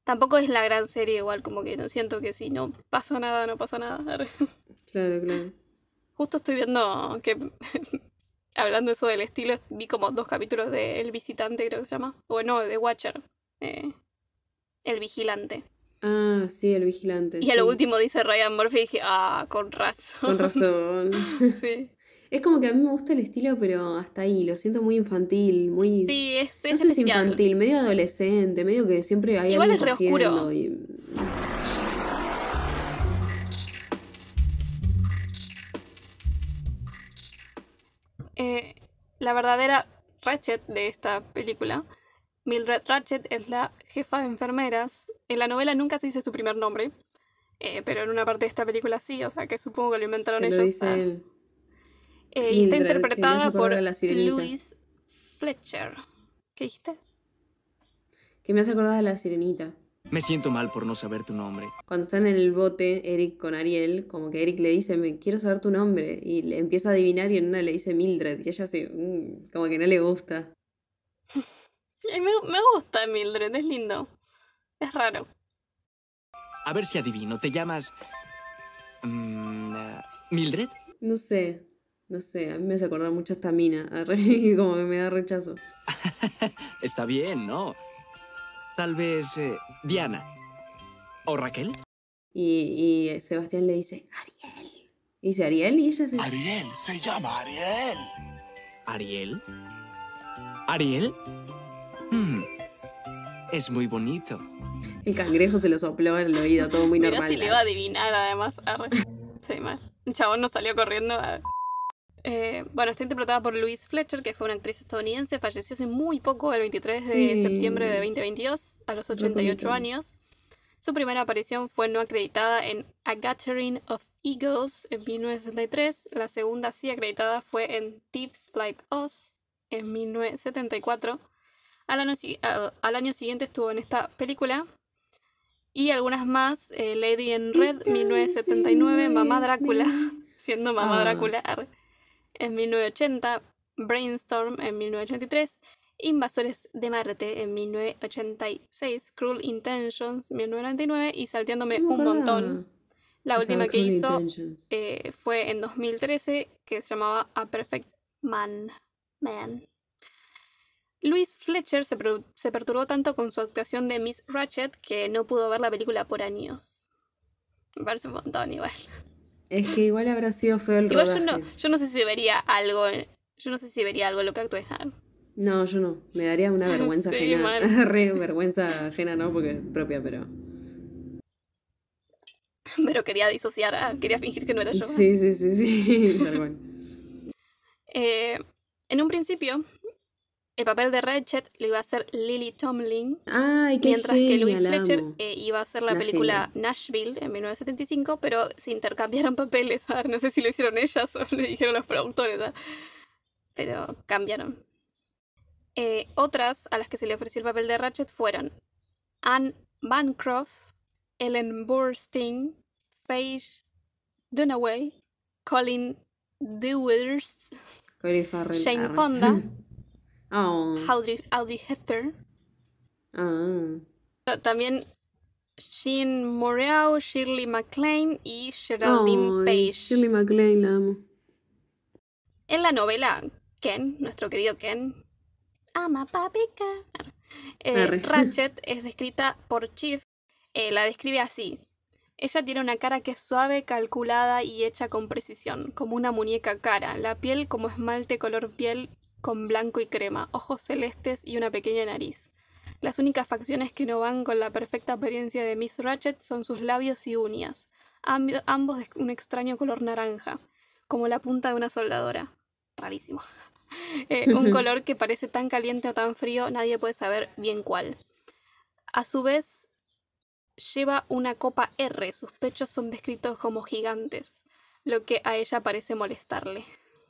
Tampoco es la gran serie, igual como que no siento que si no pasa nada, no pasa nada. Claro, claro. Justo estoy viendo que, hablando eso del estilo, vi como dos capítulos de El Visitante, creo que se llama. O no, de Watcher. eh, el Vigilante. Ah, sí, el vigilante. Y a lo último dice Ryan Murphy y dije, ah, con razón. Con razón. sí. Es como que a mí me gusta el estilo, pero hasta ahí, lo siento muy infantil, muy... Sí, es, no es sé si especial. infantil, medio adolescente, medio que siempre hay Igual es re oscuro. y- la verdadera Ratchet de esta película, Mildred Ratchet, es la jefa de enfermeras. En la novela nunca se dice su primer nombre, eh, pero en una parte de esta película sí, o sea que supongo que lo inventaron se lo ellos. dice ah. él. Eh, y está interpretada por. Louise Fletcher. ¿Qué dijiste? Que me hace acordar de la sirenita. Me siento mal por no saber tu nombre. Cuando están en el bote, Eric con Ariel, como que Eric le dice, me quiero saber tu nombre, y le empieza a adivinar y en una le dice Mildred, y ella se, mm, como que no le gusta. Ay, me, me gusta Mildred, es lindo. Es raro. A ver si adivino. ¿Te llamas... mm, ah, ¿Mildred? No sé, no sé, a mí me hace acordar mucho a esta mina, como que me da rechazo. Está bien, ¿no? Tal vez... eh, Diana. ¿O Raquel? Y, y Sebastián le dice, Ariel. Y dice, Ariel, y ella se... Ariel, se llama Ariel. ¿Ariel? ¿Ariel? Hmm, Es muy bonito. El cangrejo se lo sopló en el oído, todo muy normal. si le iba a adivinar, además. Arre. Sí, mal. El chabón no salió corriendo. a- Eh, bueno, está interpretada por Louise Fletcher, que fue una actriz estadounidense. Falleció hace muy poco, el 23 de septiembre de 2022, a los 88 poquito. años. Su primera aparición fue no acreditada en A Gathering of Eagles en 1963. La segunda sí acreditada fue en Thieves Like Us en 1974. Al año, al año siguiente estuvo en esta película. Y algunas más, eh, Lady in Red, 1979, Mamá Drácula, siendo Mamá Ah. Drácula, en 1980, Brainstorm en 1983, Invasores de Marte en 1986, Cruel Intentions 1999 y salteándome un montón. La última que hizo eh, fue en 2013, que se llamaba A Perfect Man. Man. Louise Fletcher se, se perturbó tanto con su actuación de Miss Ratchet que no pudo ver la película por años. Me parece un montón igual. Es que igual habrá sido feo el Igual yo no, yo no sé si vería algo. Yo no sé si vería algo en lo que actúe Han. No, yo no. Me daría una vergüenza Sí, ajena. Re vergüenza ajena, no, porque propia, pero. Pero quería disociar, ah, quería fingir que no era yo. Sí, sí, sí, sí. Tal cual. Eh, en un principio, el papel de Ratchet lo iba a hacer Lily Tomlin, Ay, qué Mientras que Louis Fletcher eh, iba a hacer la película Nashville en 1975, pero se intercambiaron papeles. A ver, no sé si lo hicieron ellas o le dijeron los productores, ¿ah? pero cambiaron. Eh, otras a las que se le ofreció el papel de Ratchet fueron Anne Bancroft, Ellen Burstyn, Paige Dunaway, Colin Dewars, arre. Fonda, Oh. Audrey, Audrey Hepburn. Pero También Jean Moreau, Shirley MacLaine y Geraldine Page. Shirley MacLaine, la amo. En la novela, Ken, nuestro querido Ken, ama papica. Eh. Ratchet es descrita por Chief. eh, la describe así. Ella tiene una cara que es suave, calculada y hecha con precisión, como una muñeca cara. La piel como esmalte color piel con blanco y crema, ojos celestes y una pequeña nariz. Las únicas facciones que no van con la perfecta apariencia de Miss Ratchet son sus labios y uñas, amb- ambos de un extraño color naranja, como la punta de una soldadora. Rarísimo. Eh, un color que parece tan caliente o tan frío, nadie puede saber bien cuál. A su vez, lleva una copa R, sus pechos son descritos como gigantes, lo que a ella parece molestarle.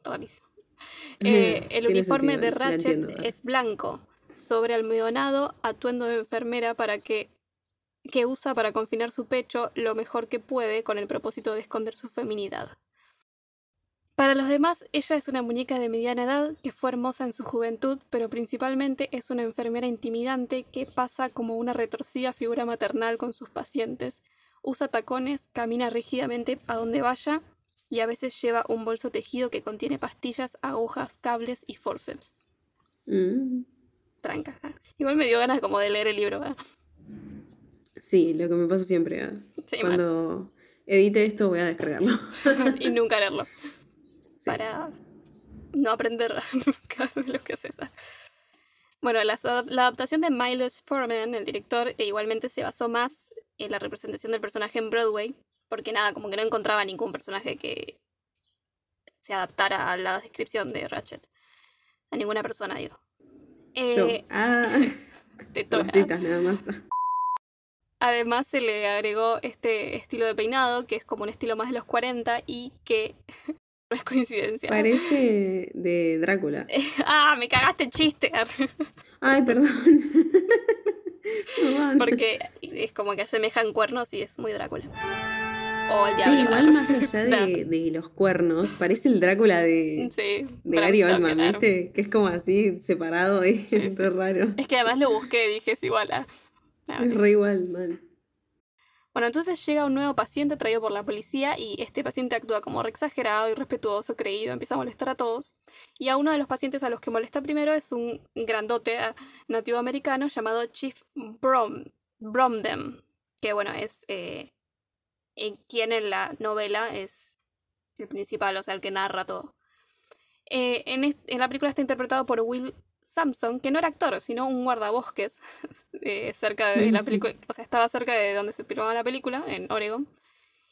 Rarísimo. Eh, el uniforme sentido, de Ratchet entiendo. es blanco, sobrealmidonado atuendo de enfermera para que que usa para confinar su pecho lo mejor que puede con el propósito de esconder su feminidad. Para los demás, ella es una muñeca de mediana edad que fue hermosa en su juventud, pero principalmente es una enfermera intimidante que pasa como una retorcida figura maternal con sus pacientes. Usa tacones, camina rígidamente a donde vaya y a veces lleva un bolso tejido que contiene pastillas, agujas, cables y forceps. Mm. Tranca. Igual me dio ganas como de leer el libro. ¿eh? Sí, lo que me pasa siempre. ¿eh? Sí. Cuando edite esto voy a descargarlo. y nunca leerlo. Para no aprender nunca de lo que es esa. Bueno, la, la adaptación de Milos Forman, el director, e igualmente se basó más en la representación del personaje en Broadway, porque nada, como que no encontraba ningún personaje que se adaptara a la descripción de Ratchet. A ninguna persona, digo. Yo. Eh, Ah, te toca. las tetas nada más. Además se le agregó este estilo de peinado, que es como un estilo más de los 40 y que no es coincidencia. Parece de Drácula. ah, me cagaste el chiste. Ay, perdón. Perdón. Porque es como que asemejan cuernos y es muy Drácula. O el Sí, igual más allá de, de los cuernos, parece el Drácula de, Sí, de Gary Oldman, claro. ¿viste? Que es como así, separado y Sí, es sí. raro. Es que además lo busqué y dije, es igual a... a- Es re igual, mal. Bueno, entonces llega un nuevo paciente traído por la policía y este paciente actúa como re exagerado, irrespetuoso, creído, empieza a molestar a todos. Y a uno de los pacientes a los que molesta primero es un grandote eh, nativo americano llamado Chief Brom, Bromden, que bueno, es eh, quien en la novela es el principal, o sea, el que narra todo. Eh, en, en la película está interpretado por Will Sampson, que no era actor, sino un guardabosques eh, cerca de la película, o sea, estaba cerca de donde se filmaba la película, en Oregon.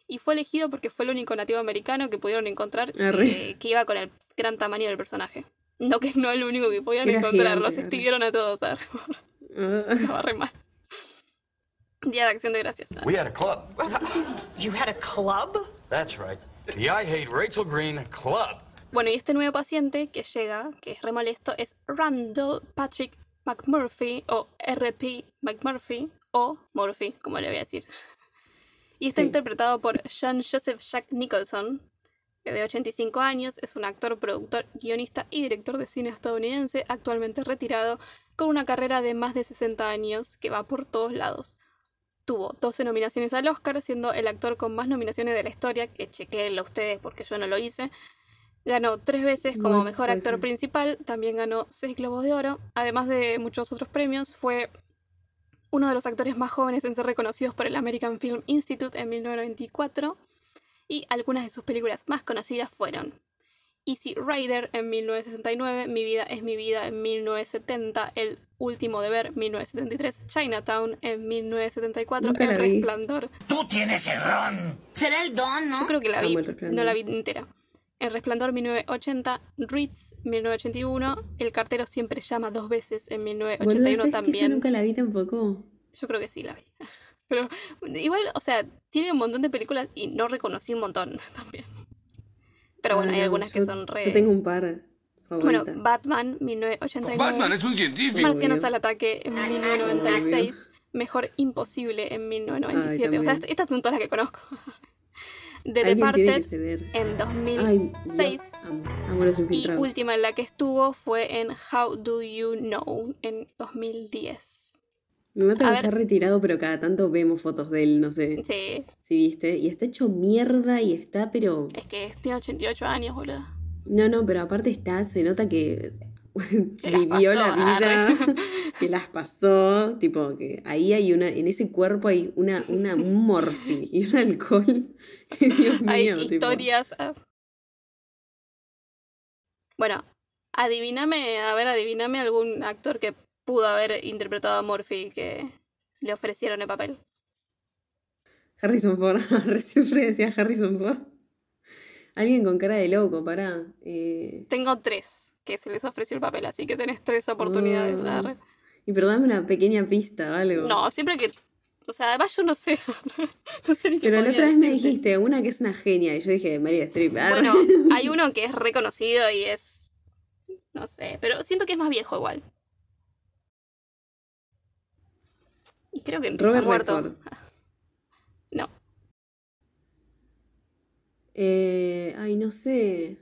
Y fue elegido porque fue el único nativo americano que pudieron encontrar Arre. eh, que iba con el gran tamaño del personaje. No que no el único que podían encontrar, los extinguieron a todos. Ah, Estaba re mal. Día de acción de gracias. We had a club. You had a club? That's right. The I Hate Rachel Green Club. Bueno, y este nuevo paciente que llega, que es re molesto, es Randall Patrick McMurphy, o R.P. McMurphy, o Murphy, como le voy a decir. Y está Sí. interpretado por John Joseph Jack Nicholson, que de 85 años, es un actor, productor, guionista y director de cine estadounidense, actualmente retirado, con una carrera de más de 60 años que va por todos lados. Tuvo 12 nominaciones al Oscar, siendo el actor con más nominaciones de la historia, que chequeenlo ustedes porque yo no lo hice. Ganó tres veces como mejor actor principal, también ganó seis Globos de Oro, además de muchos otros premios. Fue uno de los actores más jóvenes en ser reconocidos por el American Film Institute en 1994 y algunas de sus películas más conocidas fueron Easy Rider en 1969, Mi vida es mi vida en 1970, El último deber 1973, Chinatown en 1974, Nunca El. Resplandor Tú tienes el ron. Será el don, ¿no? yo creo que la vi, no la vi entera. El Resplandor 1980, Ritz 1981, El cartero siempre llama dos veces en boluda, 1981 ¿sabes que esa también. nunca la vi tampoco. Yo creo que sí la vi. Pero igual, o sea, tiene un montón de películas y no reconocí un montón también. Pero bueno, hay algunas que yo- son re... Yo tengo un par Bueno, favoritas. Batman 1989. Batman es un científico. Marcianos al ataque en 1996. Mejor Imposible en 1997. o sea, estas son todas las que conozco. The que Departed en Ay, 2006. Dios, amo, amo los y última en la que estuvo fue en How Do You Know en 2010. Me mata que está retirado, pero cada tanto vemos fotos de él, no sé Sí, si viste. Y está hecho mierda y está, pero. es que tiene 88 años, boludo. No, no, pero aparte está, se nota que vivió la vida, arre. que las pasó, tipo que ahí hay una, en ese cuerpo hay una, una un morfi y un alcohol. Dios Hay mío, tipo, historias. Bueno, adivíname, a ver, adivíname algún actor que pudo haber interpretado a Murphy que le ofrecieron el papel. Harrison Ford, siempre decía Harrison Ford. Alguien con cara de loco, pará. Eh, Tengo tres que se les ofreció el papel, así que tenés tres oportunidades. Arre. y pero dame una pequeña pista, algo. No, siempre que. O sea, además yo no sé. no sé ni qué Pero la otra vez me dijiste una que es una genia y yo dije María arre. Bueno, hay uno que es reconocido y es. No sé, pero siento que es más viejo igual. Creo que está Robert muerto. Redford. No. Eh, ay, no sé.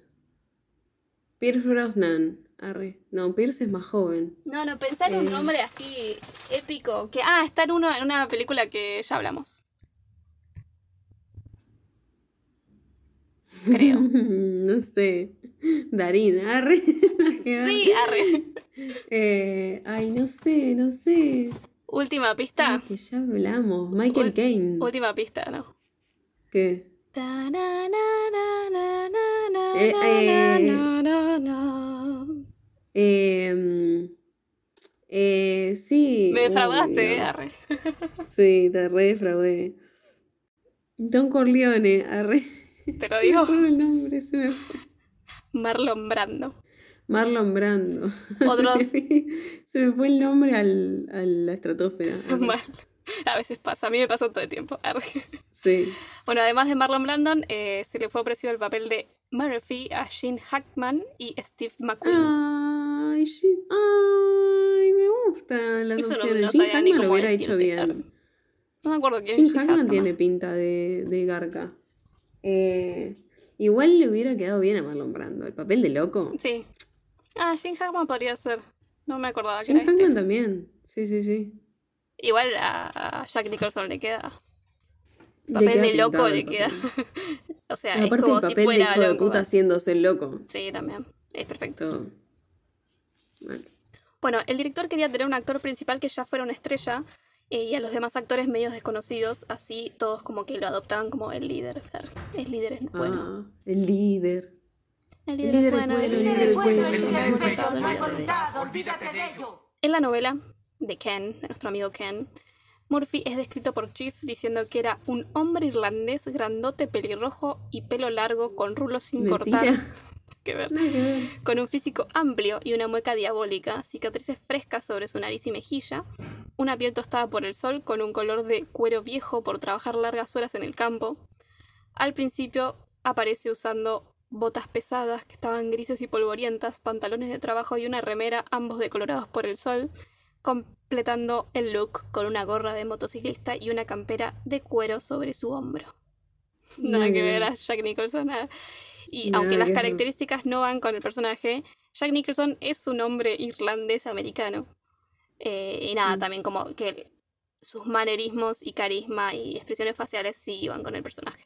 Pierce Brosnan. Arre. No, Pierce es más joven. No, no, pensar en un Eh. nombre así épico. Que, ah, está en, uno, en una película que ya hablamos. Creo. no sé. Darín, arre. Sí, arre. Eh, ay, no sé, no sé. Última pista. Que ya hablamos. Michael Caine. Última pista, ¿no? ¿Qué? Eh, eh. na, na. Eh, eh, sí. Me defraudaste, eh, arre. Sí, te re defraudé. Don Corleone, arre. Te lo No digo. me acuerdo el nombre, se me fue. Marlon Brando. Marlon Brando. Otros se me fue el nombre al, a la estratosfera. A veces pasa, a mí me pasa todo el tiempo. Sí. Bueno, además de Marlon Brandon, eh, se le fue ofrecido el papel de Murphy a Gene Hackman y Steve McQueen. Ay, sí. Ay, me gustan las Eso no- Gene Hackman lo hubiera hecho bien. No me acuerdo quién Gene es Gene Hackman Hackman. tiene pinta de, de garca. Eh, igual le hubiera quedado bien a Marlon Brando. El papel de loco. Sí. Ah, Gene Hackman podría ser. No me acordaba que era este. Hackman también. Sí, sí, sí. Igual a Jack Nicholson le queda. Le Papel queda de loco le queda. o sea, es como el si papel de fuera de puta haciéndose el loco. Sí, también. Es perfecto. Bueno. Bueno, el director quería tener un actor principal que ya fuera una estrella eh, y a los demás actores medios desconocidos, así todos como que lo adoptaban como el líder. Claro, El líder es bueno. Ah, el líder. El líder, líder es es bueno, el líder es bueno, el líder olvídate de ello. contado, olvídate de ello. En la novela de Ken, de nuestro amigo Ken, Murphy es descrito por Chief diciendo que era un hombre irlandés grandote, pelirrojo y pelo largo con rulos sin cortar. Mentira. Que ver. Con un físico amplio y una mueca diabólica, cicatrices frescas sobre su nariz y mejilla, una piel tostada por el sol con un color de cuero viejo por trabajar largas horas en el campo. Al principio aparece usando botas pesadas que estaban grises y polvorientas, pantalones de trabajo y una remera, ambos decolorados por el sol, completando el look con una gorra de motociclista y una campera de cuero sobre su hombro. Nada que ver a Jack Nicholson. nada. Y aunque las características no van con el personaje, Jack Nicholson es un hombre irlandés americano. Eh, y Mm. nada, también como que sus manerismos y carisma y expresiones faciales sí iban con el personaje.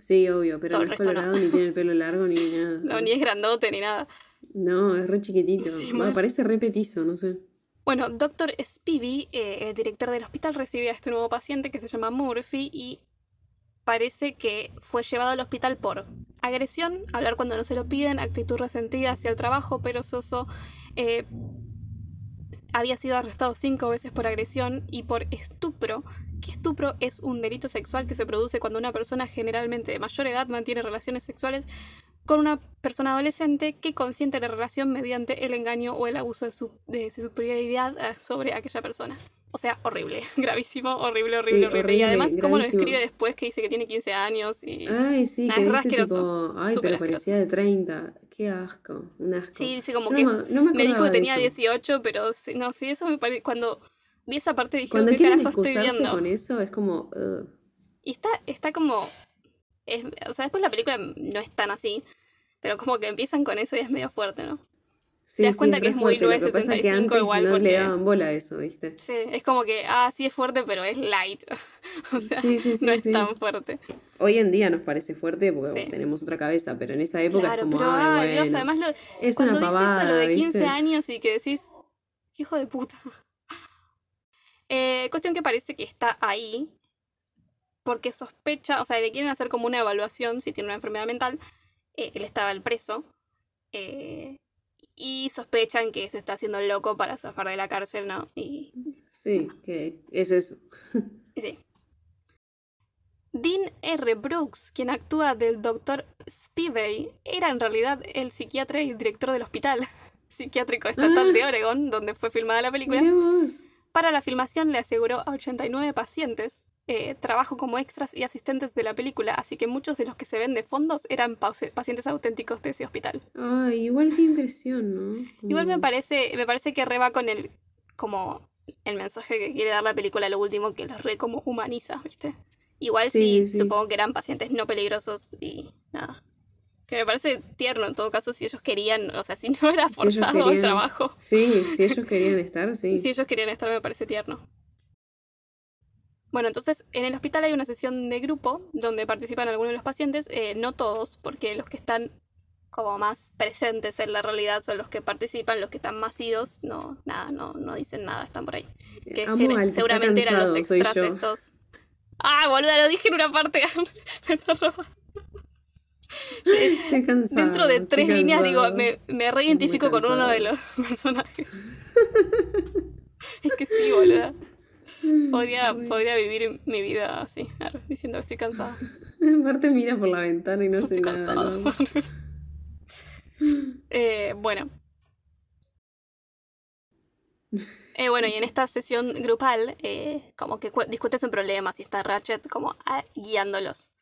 Sí, obvio, pero Todo no es no. colorado, ni tiene el pelo largo, ni nada. No, ni es grandote ni nada. No, es re chiquitito. Sí, Bueno, parece re petizo, no sé. Bueno, Dr. Spivey, eh, el director del hospital, recibe a este nuevo paciente que se llama Murphy y parece que fue llevado al hospital por agresión, hablar cuando no se lo piden, actitud resentida hacia el trabajo, perezoso. eh, había sido arrestado cinco veces por agresión y por estupro, que estupro es un delito sexual que se produce cuando una persona generalmente de mayor edad mantiene relaciones sexuales con una persona adolescente que consiente la relación mediante el engaño o el abuso de su, de su superioridad eh, sobre aquella persona. O sea, horrible, gravísimo, horrible, horrible, Sí, horrible. Y además, cómo lo gravísimo. escribe después que dice que tiene 15 años y... Ay, sí, Nah, que es dice tipo, ay, pero asqueroso. parecía de 30. Qué asco, un asco. Sí, dice como No que es- no me me dijo que tenía eso. 18, pero no, sí, eso me parece... Cuando vi esa parte dije, Cuando ¿qué carajo estoy viendo? con eso, es como, ugh. Y está, está como. es- o sea, después la película no es tan así. Pero como que empiezan con eso y es medio fuerte, ¿no? Sí, das sí, cuenta es que es muy fuerte, que pasa es que 9.75 igual no porque- le daban bola a eso, ¿viste? Sí, es como que, ah, sí es fuerte, pero es light. o sea, Sí, sí, sí, no es sí. tan fuerte. Hoy en día nos parece fuerte porque Sí. tenemos otra cabeza, pero en esa época Claro, es como, pero ay, ay, Dios, bueno, además lo, es cuando una dices pavada, eso, lo de 15 ¿viste? años y que decís, "Qué hijo de puta. Eh, cuestión que parece que está ahí porque sospecha, o sea, le quieren hacer como una evaluación si tiene una enfermedad mental. Eh, él estaba el preso. eh, y sospechan que se está haciendo loco para zafar de la cárcel, ¿no? Y, Sí, que es eso. sí. Dean R. Brooks, quien actúa del Dr. Spivey, era en realidad el psiquiatra y director del hospital psiquiátrico estatal Ah. de Oregon, donde fue filmada la película. Para la filmación le aseguró a 89 pacientes eh, trabajo como extras y asistentes de la película, así que muchos de los que se ven de fondos eran pacientes auténticos de ese hospital. Ay, igual qué impresión, ¿no? Igual me parece, me parece que reba con el como el mensaje que quiere dar la película lo último, que los re como humaniza, ¿viste? Igual Sí, sí, sí. supongo que eran pacientes no peligrosos y nada. Que me parece tierno en todo caso si ellos querían, o sea, si no era Si forzado el querían- trabajo. Sí, si ellos querían estar, sí. Si ellos querían estar, me parece tierno. Bueno, entonces en el hospital hay una sesión de grupo donde participan algunos de los pacientes, eh, no todos, porque los que están como más presentes en la realidad son los que participan, los que están más idos, no, nada, no, no dicen nada, están por ahí. Que Amo gener- al que seguramente eran los extras estos. Ah, boluda, lo dije en una parte. Me está robando. Cansada, Dentro de tres líneas, digo, cansada. me, me reidentifico con uno de los personajes. es que sí, boluda. Podría, podría vivir mi vida así, claro, diciendo que estoy cansada. Aparte mira por la ventana y no sé Estoy nada. cansado. ¿no? Eh, bueno. Eh, bueno, y en esta sesión grupal, eh, como que cu- discutes un problema y está Ratchet como ah, guiándolos.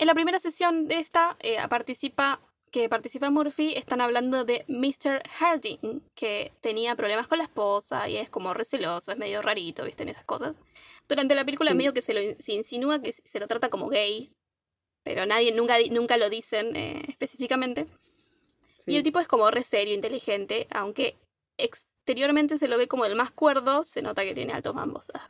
En la primera sesión de esta, eh, participa, que participa Murphy, están hablando de Mr. Harding, que tenía problemas con la esposa y es como receloso, es medio rarito, viste, en esas cosas. Durante la película Sí. medio que se, lo, se insinúa que se lo trata como gay, pero nadie, nunca, nunca lo dicen eh, específicamente. Sí. Y el tipo es como re serio, inteligente, aunque exteriormente se lo ve como el más cuerdo, se nota que tiene altos mambos. Ah.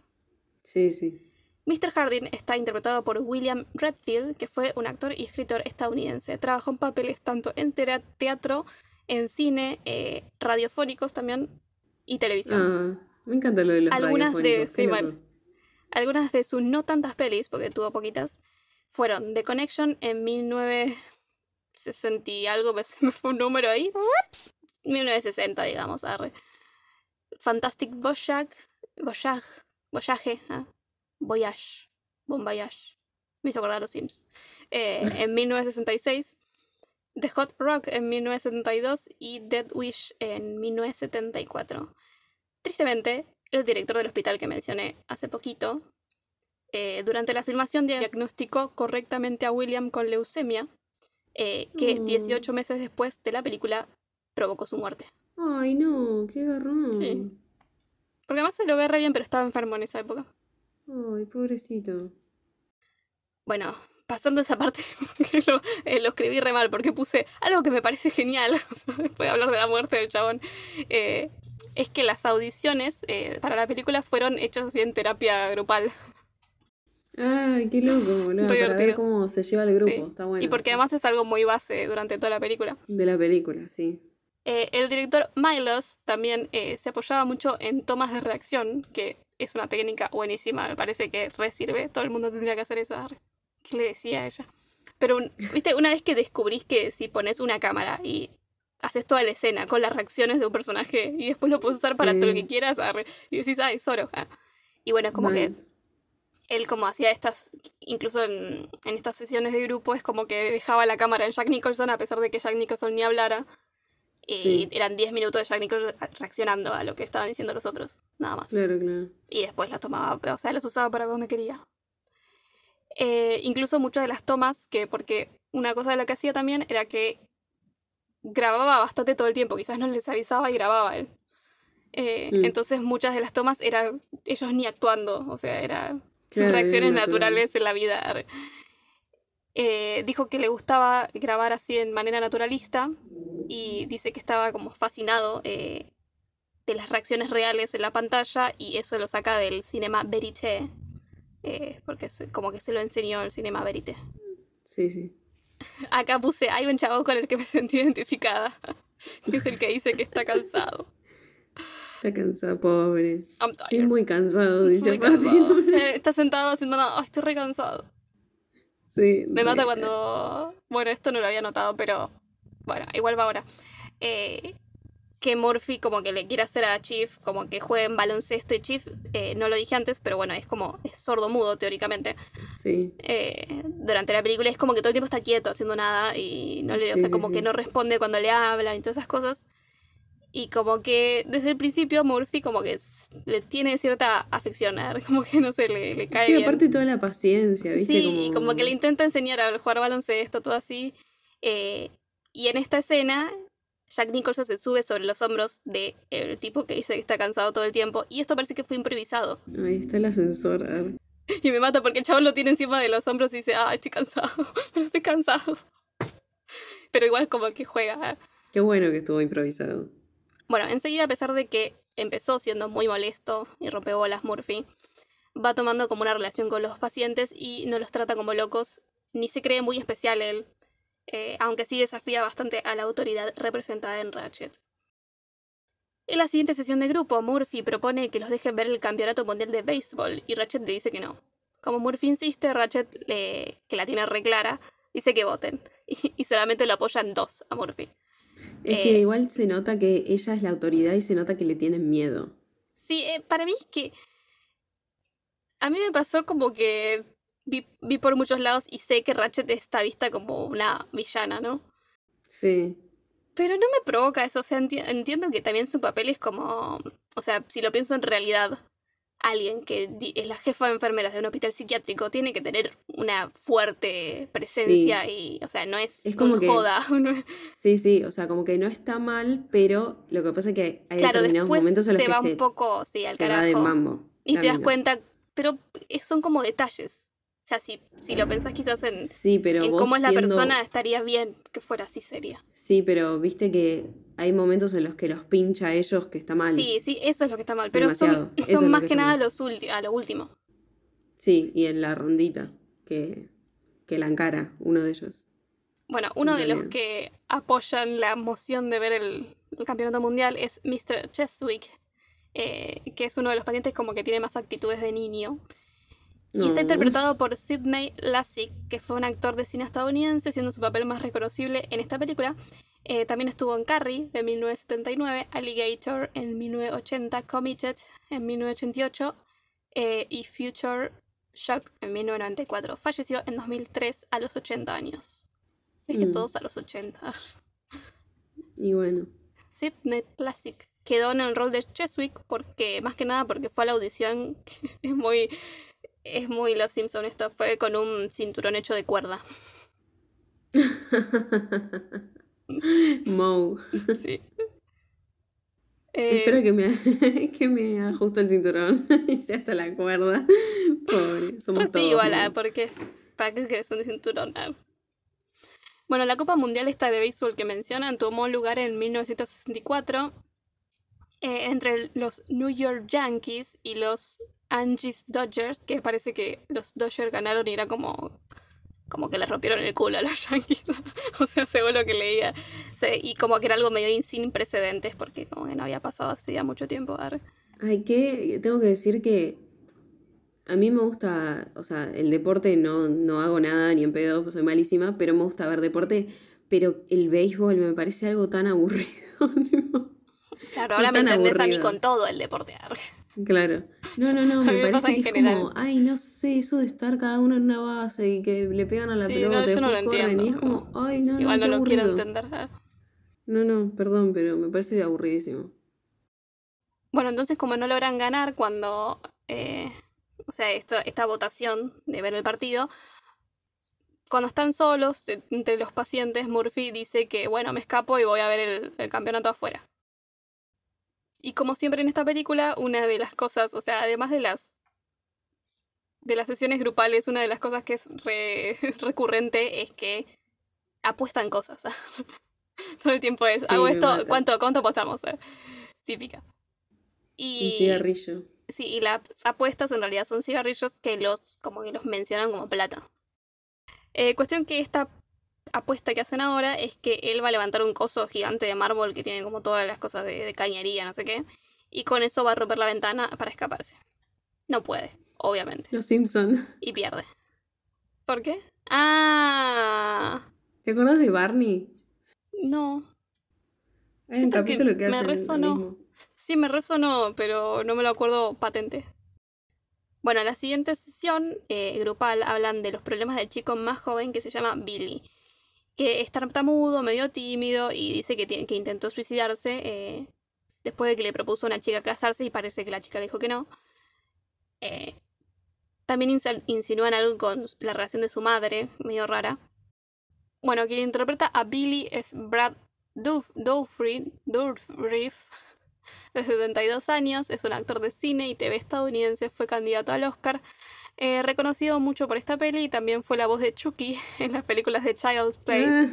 Sí, sí. Mr. Hardin está interpretado por William Redfield, que fue un actor y escritor estadounidense. Trabajó en papeles tanto en teatro, en cine, eh, radiofónicos también y televisión. Ah, me encanta lo de los Algunas de- radiofónicos, sí, mal. Algunas de sus no tantas pelis, porque tuvo poquitas, fueron The Connection en 1960 y algo, me- se me fue un número ahí. 1960, digamos, arre. Fantastic Voyage, Voyage, Voyage, ah, Voyage, Bon Voyage. Me hizo acordar a los Sims. Eh, en 1966, The Hot Rock en 1972 y Dead Wish en 1974. Tristemente, el director del hospital que mencioné hace poquito, eh, durante la filmación diagnosticó correctamente a William con leucemia, eh, que Mm. 18 meses después de la película provocó su muerte. Ay, no, qué garrón. Sí. Porque además se lo ve re bien, pero estaba enfermo en esa época. Ay, pobrecito. Bueno, pasando esa parte, porque lo, eh, lo escribí re mal, porque puse algo que me parece genial, después de hablar de la muerte del chabón, eh, es que las audiciones eh, para la película fueron hechas así en terapia grupal. Ay, qué loco, boludo. Para ver cómo se lleva el grupo. Sí. Está bueno. y porque sí. además es algo muy base durante toda la película. De la película, sí. El director Milos también se apoyaba mucho en tomas de reacción, que es una técnica buenísima, me parece que re sirve. Todo el mundo tendría que hacer eso. ¿Qué le decía a ella? Pero, viste, una vez que descubrís que si pones una cámara y haces toda la escena con las reacciones de un personaje y después lo puedes usar para todo lo que quieras, arre, y decís, ay, Zoro. ah. Y bueno, es como que Mal. él como hacía estas, incluso en, en estas sesiones de grupo, es como que dejaba la cámara en Jack Nicholson a pesar de que Jack Nicholson ni hablara. Y Sí. eran 10 minutos de Jack Nicholson reaccionando a lo que estaban diciendo los otros, nada más. Claro, claro. Y después las tomaba, o sea, las usaba para donde quería. Eh, incluso muchas de las tomas, que porque una cosa de la que hacía también era que grababa bastante todo el tiempo, quizás no les avisaba y grababa él. Eh, Mm. Entonces muchas de las tomas eran ellos ni actuando, o sea, era sus Claro, reacciones natural. naturales en la vida. Eh, dijo que le gustaba grabar así en manera naturalista y dice que estaba como fascinado eh, de las reacciones reales en la pantalla y eso lo saca del cinema verité, eh, porque es como que se lo enseñó el cinema verité. Sí, sí. Acá puse, hay un chavo con el que me sentí identificada, que es el que dice que está cansado. Está cansado, pobre. I'm Estoy muy cansado, dice Muy cansado. Está sentado haciendo nada, Ay, estoy re cansado. Sí. Me mata cuando. Bueno, esto no lo había notado, pero. Bueno, igual va ahora. Eh, que Murphy como que le quiere hacer a Chief, como que jueguen baloncesto y Chief, eh, no lo dije antes, pero bueno, es como, es sordo mudo teóricamente. Sí. Eh, durante la película es como que todo el tiempo está quieto, haciendo nada, y no le, o sea, sí, como sí. que no responde cuando le hablan y todas esas cosas. Y como que desde el principio Murphy como que le tiene cierta afección, a ver, como que no sé, le, le cae Sí, bien. aparte toda la paciencia, ¿viste? Sí, y como que le intenta enseñar a jugar baloncesto, todo así. Eh, y en esta escena, Jack Nicholson se sube sobre los hombros del tipo que dice que está cansado todo el tiempo. Y esto parece que fue improvisado. Ahí está el ascensor. a. Y me mata porque el chabón lo tiene encima de los hombros y dice, ah, estoy cansado, pero estoy cansado. Pero igual como que juega. Qué bueno que estuvo improvisado. Bueno, enseguida, a pesar de que empezó siendo muy molesto y bolas Murphy, va tomando como una relación con los pacientes y no los trata como locos, ni se cree muy especial él, eh, aunque sí desafía bastante a la autoridad representada en Ratchet. En la siguiente sesión de grupo, Murphy propone que los dejen ver el campeonato mundial de béisbol y Ratchet le dice que no. Como Murphy insiste, Ratchet, le- que la tiene re clara, dice que voten. Y, y solamente lo apoyan dos a Murphy. Es Eh, que igual se nota que ella es la autoridad y se nota que le tienen miedo. Sí, eh, para mí es que. A mí me pasó como que vi, vi por muchos lados y sé que Ratchet está vista como una villana, ¿no? Sí. Pero no me provoca eso, o sea, enti- entiendo que también su papel es como. O sea, si lo pienso en realidad, alguien que es la jefa de enfermeras de un hospital psiquiátrico tiene que tener una fuerte presencia y, o sea, no es, Es como un que- joda. Sí, sí, o sea, como que no está mal, pero lo que pasa es que hay claro, determinados después momentos en los se que va se, un poco, sí, al se va de carajo. mambo. Y te das cuenta, pero son como detalles. O sea, si, si lo pensás quizás en, Sí, pero en vos cómo es la siendo- persona, estaría bien que fuera así seria. Sí, pero viste que hay momentos en los que los pincha a ellos que está mal. Sí, sí, eso es lo que está mal. Pero Demasiado. son, es más que nada mal. los ulti- a lo último. Sí, y en la rondita, que, que la encara uno de ellos. Bueno, uno de los que apoyan la moción de ver el, el campeonato mundial es Mr. Cheswick, eh, que es uno de los pacientes como que tiene más actitudes de niño. Y está interpretado por Sidney Lassick, que fue un actor de cine estadounidense, siendo su papel más reconocible en esta película. Eh, también estuvo en Carrie, de 1979, Alligator, en 1980, Committed, en 1988, eh, y Future Shock, en 1994. Falleció en 2003, a los 80 años. Es que Mm. todos a los 80. Y bueno, Sidney Lassick quedó en el rol de Cheswick porque, más que nada, porque fue a la audición. es muy. Es muy Los Simpson esto. Fue con un cinturón hecho de cuerda. Mo. Sí. Eh, Espero que me, que me ajuste el cinturón y sea hasta la cuerda. Pobre, somos sí, todos. igual, Mo. ah, porque. ¿Para qué quieres un cinturón? Ah. Bueno, la Copa Mundial esta de béisbol que mencionan tomó lugar en 1964 eh, entre los New York Yankees y los Angie's Dodgers, que parece que los Dodgers ganaron y era como como que les rompieron el culo a los Yankees. o sea, según lo que leía. Y como que era algo medio in- sin precedentes porque como que no había pasado hacía mucho tiempo. arre. Ay, que tengo que decir que a mí me gusta, o sea, el deporte no, no hago nada ni en pedo, soy malísima, pero me gusta ver deporte, pero el béisbol me parece algo tan aburrido. Claro, ahora me entendés a mí con todo el deporte. Claro. No, no, no, me, me pasa parece en que es general. como, ay, no sé, eso de estar cada uno en una base y que le pegan a la Sí, pelota, no, yo no lo y es entiendo. como, ay, no, Igual no, lo quiero entender. ah. No, no, perdón, pero me parece aburridísimo. Bueno, entonces como no logran ganar cuando, eh, o sea, esto- esta votación de ver el partido, cuando están solos entre los pacientes, Murphy dice que, bueno, me escapo y voy a ver el, el campeonato afuera. Y como siempre en esta película, una de las cosas, o sea, además de las de las sesiones grupales, una de las cosas que es re- recurrente es que apuestan cosas. Todo el tiempo es, Sí, hago esto. ¿cuánto, ¿cuánto apostamos? Típica. Un cigarrillo. Sí, y las apuestas en realidad son cigarrillos que los, como que los mencionan como plata. Eh, cuestión que esta apuesta que hacen ahora es que él va a levantar un coso gigante de mármol que tiene como todas las cosas de, de cañería, no sé qué, y con eso va a romper la ventana para escaparse. No puede, obviamente, Los Simpson. y pierde. ¿Por qué? Ah, ¿Te acuerdas de Barney? no. Hay un Siento que capítulo que, me resonó. Sí, me resonó, pero no me lo acuerdo patente. Bueno, en la siguiente sesión eh, grupal hablan de los problemas del chico más joven que se llama Billy, que es tartamudo, medio tímido y dice que, intentó suicidarse eh, después de que le propuso a una chica casarse y parece que la chica le dijo que no. Eh, también insinúan algo con la relación de su madre, medio rara. Bueno, quien interpreta a Billy es Brad Durfriff, de 72 años, es un actor de cine y TV estadounidense, fue candidato al Oscar. Eh, reconocido mucho por esta peli y también fue la voz de Chucky en las películas de Child's Play. Ah,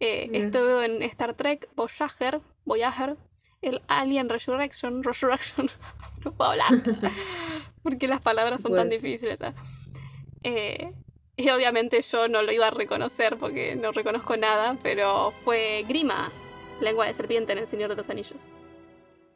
Eh, estuvo en Star Trek, Voyager, Voyager, el Alien Resurrection, Resurrection, no puedo hablar, porque las palabras son tan difíciles. ¿eh? Eh, y obviamente yo no lo iba a reconocer porque no reconozco nada, pero fue Grima, lengua de serpiente en El Señor de los Anillos.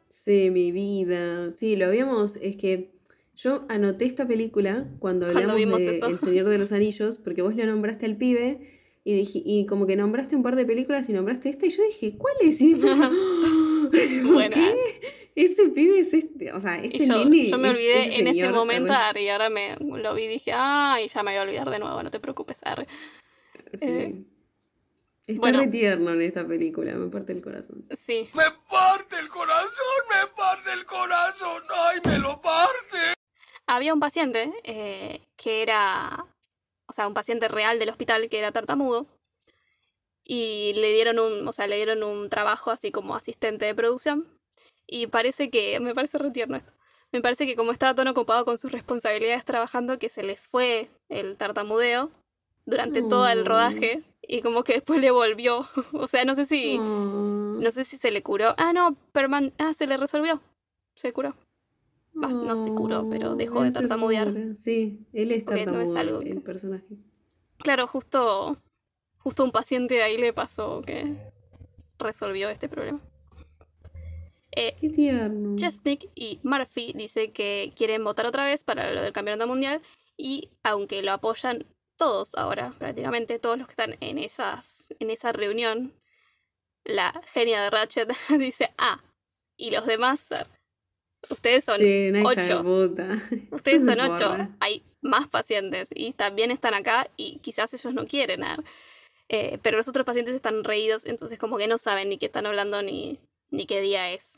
sí, mi vida. Sí, lo habíamos. Es que yo anoté esta película cuando hablamos vimos de eso. El Señor de los Anillos, porque vos le nombraste al pibe y dije, y como que nombraste un par de películas y nombraste esta, y yo dije, ¿cuál es? Y después, ¿por Buena. qué? Ese pibe es este, o sea, este yo, nene yo me es olvidé en ese momento arre. y ahora me lo vi y dije, ah, y ya me voy a olvidar de nuevo, no te preocupes, arre. Sí. Eh, Está bueno. re tierno en esta película, me parte el corazón. Sí, Me parte el corazón, me parte el corazón, ay, me lo parte. Había un paciente eh, que era, o sea, un paciente real del hospital que era tartamudo y le dieron un, o sea, le dieron un trabajo así como asistente de producción y parece que, me parece re tierno esto, me parece que como estaba tan ocupado con sus responsabilidades trabajando que se les fue el tartamudeo durante todo el Oh. rodaje y como que después le volvió, o sea, no sé si, Oh, no sé si se le curó, ah no, perman ah, se le resolvió, se curó. No se curó, pero dejó de tartamudear. Sí, él es no es tartamudo, algo el personaje. Claro, justo, justo un paciente de ahí le pasó que resolvió este problema. Eh, Qué tierno. Chesnick y Murphy dice que quieren votar otra vez para lo del campeonato mundial y aunque lo apoyan todos ahora, prácticamente todos los que están en, esas, en esa reunión, la genia de Ratchet dice, ah, y los demás, ustedes son Sí, ocho. puta. Ustedes son ocho, hay más pacientes y también están acá y quizás ellos no quieren. ah, eh, pero los otros pacientes están reídos, entonces como que no saben ni qué están hablando ni, ni qué día es.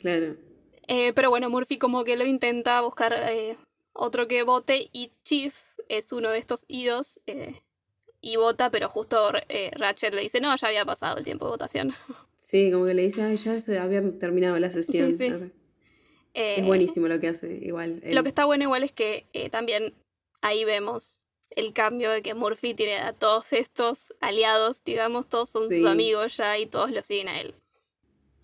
Claro. Eh, pero bueno, Murphy como que lo intenta buscar eh, otro que vote y Chief es uno de estos idos eh, y vota, pero justo eh, Ratchet le dice, no, ya había pasado el tiempo de votación. Sí, como que le dice, ay, ya se había terminado la sesión. Sí, sí. Arre. Eh, Es buenísimo lo que hace, igual. él. Lo que está bueno igual es que eh, también ahí vemos el cambio de que Murphy tiene a todos estos aliados, digamos, todos son Sí. sus amigos ya y todos lo siguen a él.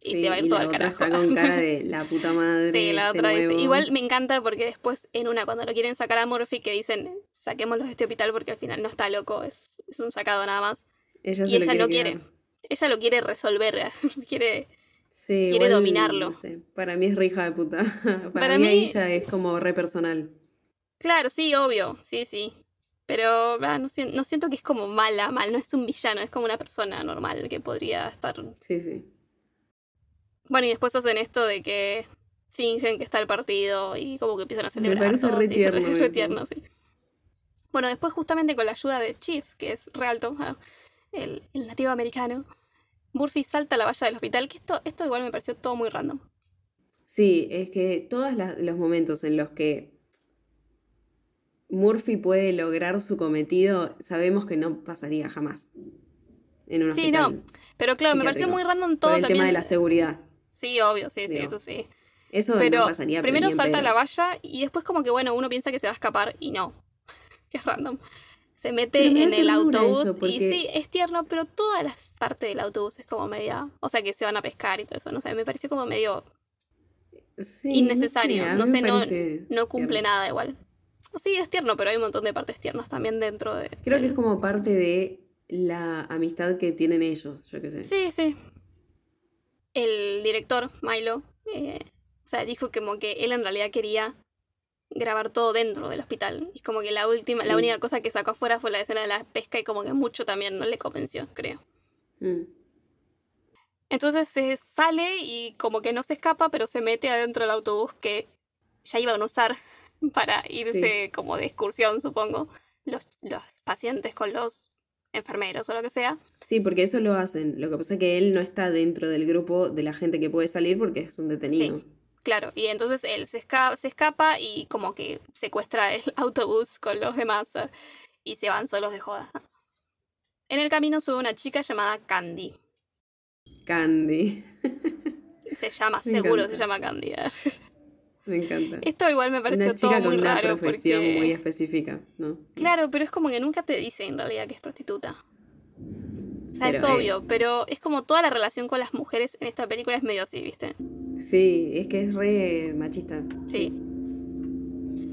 Y Sí, se va a ir todo al carajo. está con cara de la puta madre. Sí, la otra dice. nuevo". Igual me encanta porque después en una, cuando lo quieren sacar a Murphy, que dicen, saquémoslos de este hospital porque al final no está loco, es, es un sacado nada más. Ella y se lo ella no quedar. quiere. Ella lo quiere resolver, quiere... Sí, quiere igual, dominarlo. no sé, para mí es re hija de puta. para, Para mí, mí- ella es como re personal. Claro, sí, obvio, sí, sí. Pero ah, no, sien- no siento que es como mala, mal, no es un villano, es como una persona normal que podría estar Sí, sí. Bueno, y después hacen esto de que fingen que está el partido y como que empiezan a celebrar. parece todo, re sí, tierno re eso. tierno, sí. Bueno, después justamente con la ayuda de Chief, que es re alto, ah, el, el nativo americano, Murphy salta a la valla del hospital, que esto, esto igual me pareció todo muy random. Sí, es que todos los momentos en los que Murphy puede lograr su cometido, sabemos que no pasaría jamás. En un Sí, hospital. no, pero claro, me pareció muy random Por todo el también. tema de la seguridad. Sí, obvio, sí, sí, eso sí. Eso Pero no pasaría. primero salta a la valla y después como que, bueno, uno piensa que se va a escapar y no. Qué random. Se mete en el autobús eso, y sí, es tierno, pero todas las partes del autobús es como media... O sea, que se van a pescar y todo eso, no sé, me pareció como medio Sí, innecesario. No sé, no, no cumple tierno. nada igual. Sí, es tierno, pero hay un montón de partes tiernas también dentro de... Creo que es como parte de la amistad que tienen ellos, yo qué sé. Sí, sí. El director, Milo, eh, o sea, dijo como que él en realidad quería grabar todo dentro del hospital. Y como que la última, la Sí. única cosa que sacó afuera fue la escena de la pesca y como que mucho también no le convenció, creo. Mm. Entonces se sale y como que no se escapa, pero se mete adentro del autobús que ya iban a usar para irse como de excursión, supongo, los, los pacientes con los enfermeros o lo que sea. Sí, porque eso lo hacen. Lo que pasa es que él no está dentro del grupo de la gente que puede salir porque es un detenido. Claro, y entonces él se, esca- se escapa y como que secuestra el autobús con los demás eh, y se van solos de joda. En el camino sube una chica llamada Candy. Candy. Se llama, Me seguro encanta. se llama Candy. Me encanta. Esto igual me pareció Una todo muy con una raro profesión porque... muy específica, ¿no? Claro, pero es como que nunca te dice en realidad que es prostituta. O sea, es obvio, es. pero es como toda la relación con las mujeres en esta película es medio así, ¿viste? Sí, es que es re machista. Sí,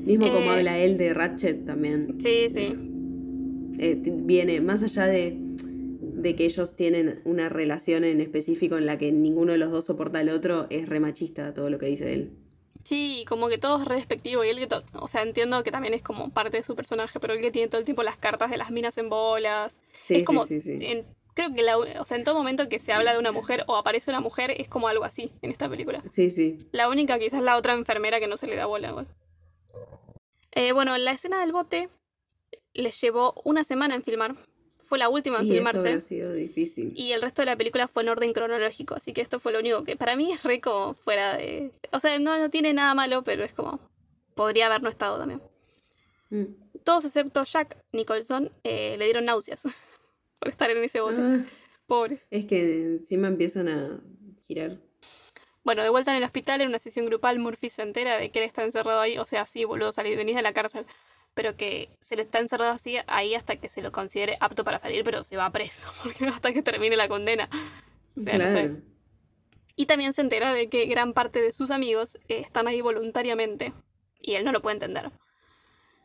Mismo como Eh, habla él de Ratchet también. sí, sí. Eh, viene más allá de, de que ellos tienen una relación en específico en la que ninguno de los dos soporta al otro, es re machista todo lo que dice él. Sí, como que todo es re despectivo y él que, o sea, entiendo que también es como parte de su personaje, pero él que tiene todo el tiempo las cartas de las minas en bolas. Sí, es sí, como, sí, sí. en- creo que la, o sea, en todo momento que se habla de una mujer o aparece una mujer es como algo así en esta película. Sí, sí. La única quizás la otra enfermera que no se le da bola. igual. Eh, bueno, la escena del bote les llevó una semana en filmar. Fue la última en Y eso filmarse. habrá sido difícil. Y el resto de la película fue en orden cronológico, así que esto fue lo único que para mí es re como fuera de... O sea, no, no tiene nada malo, pero es como... Podría haber no estado también. Mm. Todos excepto Jack Nicholson eh, le dieron náuseas por estar en ese bote. Ah, Pobres. es que encima empiezan a girar. Bueno, de vuelta en el hospital, en una sesión grupal, Murphy se entera de que él está encerrado ahí. O sea, sí, boludo, salí, venís de la cárcel. Pero que se lo está encerrado así ahí hasta que se lo considere apto para salir, pero se va preso, porque hasta que termine la condena. O sea, no sé. Y también se entera de que gran parte de sus amigos eh, están ahí voluntariamente. Y él no lo puede entender.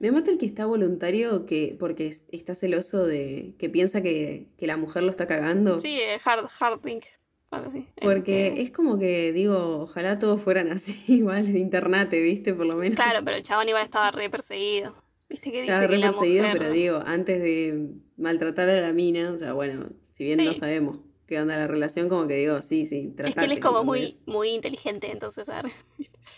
Me mata el que está voluntario que, porque es- está celoso de que piensa que, que la mujer lo está cagando. Sí, eh, hard, Hardink, algo así. Porque Este, es como que digo, ojalá todos fueran así, igual internate, ¿viste? Por lo menos. Claro, pero el chabón igual estaba re perseguido. ¿Viste que dice Estaba que re la perseguido, mujer... pero digo, antes de maltratar a la mina, o sea, bueno, si bien no sabemos qué onda la relación, como que digo, sí, sí, Es tratate. que él es como muy, muy inteligente, entonces, ver.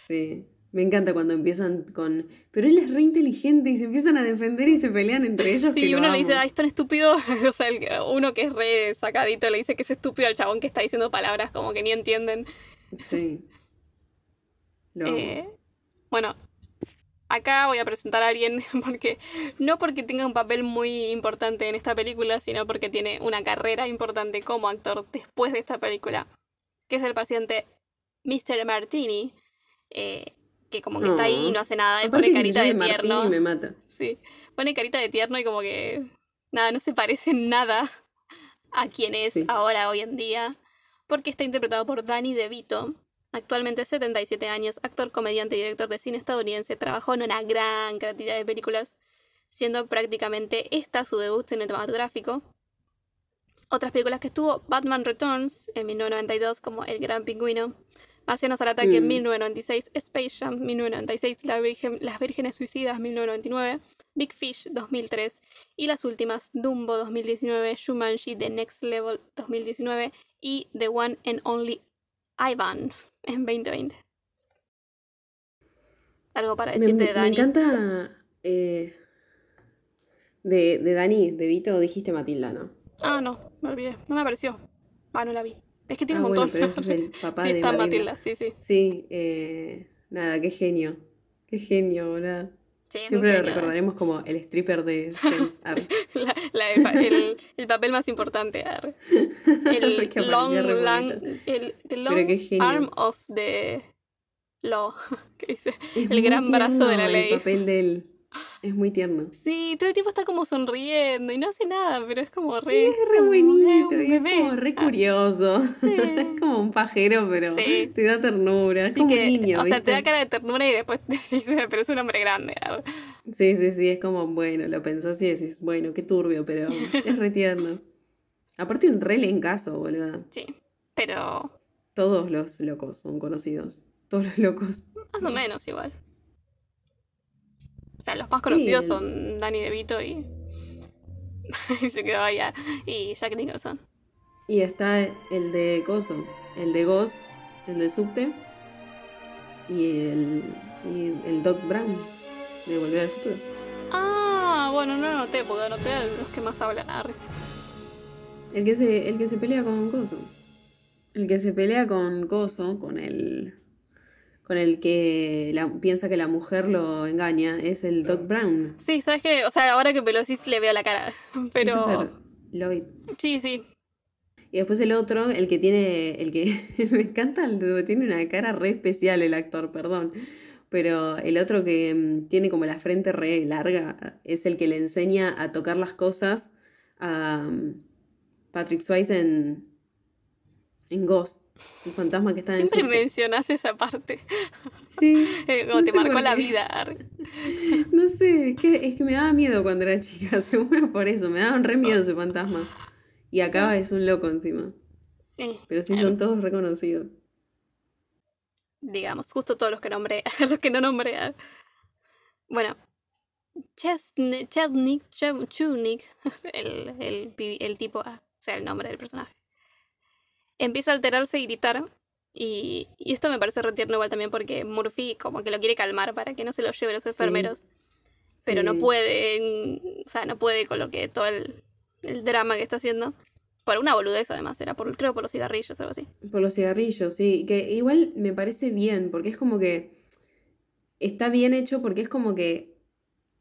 Sí. Me encanta cuando empiezan con. Pero él es re inteligente y se empiezan a defender y se pelean entre ellos. Sí, uno le dice, ay, es tan estúpido. o sea, el- uno que es re sacadito le dice que es estúpido al chabón que está diciendo palabras como que ni entienden. Sí. Eh, bueno, acá voy a presentar a alguien porque no porque tenga un papel muy importante en esta película, sino porque tiene una carrera importante como actor después de esta película, que es el paciente Mr. Martini, eh, que como que está ahí y no hace nada y Aparte pone carita de tierno. Martini me mata. Sí, pone carita de tierno y como que nada, no se parece en nada a quien es Sí. ahora, hoy en día, porque está interpretado por Danny DeVito, actualmente 77 años, actor, comediante y director de cine estadounidense, trabajó en una gran cantidad de películas, siendo prácticamente esta su debut cinematográfico. Otras películas que estuvo, Batman Returns en 1992 como El Gran Pingüino, Marcianos al Ataque en Mm. 1996, Space Jam 1996, La Virgen- Las Vírgenes Suicidas 1999, Big Fish 2003 y las últimas Dumbo 2019, Shumanji The Next Level 2019 y The One and Only Ivan en 2020. Algo para Me, decirte me de Dani. encanta. eh, de, de Dani, de Vito, dijiste Matilda, ¿no? Ah, no, me olvidé. No me apareció. Ah, no la vi. Es que tiene Ah, un bueno, montón. pero es el papá sí, de está Matilda. Matilda, sí, sí. Sí, eh, nada, qué genio. Qué genio, boludo. Sí, Siempre lo genio. recordaremos como el stripper de. La- la- el, pa- el- el papel más importante. arre. El long, long, el, the arm of the law. ¿Qué dice? El gran brazo de la ley. El papel de él es muy tierno. Sí, todo el tiempo está como sonriendo y no hace nada, pero es como re. Es re como, buenito, y es como re Ah, curioso. Sí. Es como un pajero, pero Sí. te da ternura. Es como que, un niño, o sea, te da cara de ternura y después te dice, pero es un hombre grande. Sí, sí, sí, es como, bueno, lo pensás y decís, bueno, qué turbio, pero es re tierno. Aparte un re lencazo, boludo. Sí, pero Todos los locos son conocidos. Todos los locos. más o menos igual. O sea, los más conocidos el- son Danny DeVito y. y se quedó allá. Y Jack Nicholson. Y está el de Coso, el de Ghost, el de Subte. Y el, y el Doc Brown, de Volver al Futuro. Ah, bueno, no lo anoté porque anoté a los que más hablan. arre. El que se, el que se pelea con Coso. El que se pelea con Coso, con el. Con el que la- piensa que la mujer lo engaña, es el Doc Brown. Sí, ¿sabes qué? O sea, ahora que me lo decís le veo la cara. Pero. Lloyd. Sí, sí. Y después el otro, el que tiene, el que me encanta, el- tiene una cara re especial el actor, perdón. Pero el otro que mm, tiene como la frente re larga es el que le enseña a tocar las cosas a mm, Patrick Swayze en, en Ghost, un fantasma que está en el Siempre mencionas esa parte. Sí, Eh, Como no te sé marcó la vida. No sé, es que, es que me daba miedo cuando era chica, seguro por eso, me daban re miedo ese fantasma. Y acá es un loco encima. Eh, Pero sí claro. son todos reconocidos. digamos, justo todos los que nombré, los que no nombré. ah. Bueno, Chesn- Chesnik, Chev- Chunik, el, el, el tipo, ah, o sea, el nombre del personaje, empieza a alterarse y gritar. Y, y esto me parece retierno igual también porque Murphy como que lo quiere calmar para que no se lo lleven los enfermeros. Pero no puede, o sea, no puede con lo que todo el, el drama que está haciendo. Por una boludez además, era por, creo por los cigarrillos o algo así. Por los cigarrillos, sí. Que igual me parece bien, porque es como que está bien hecho, porque es como que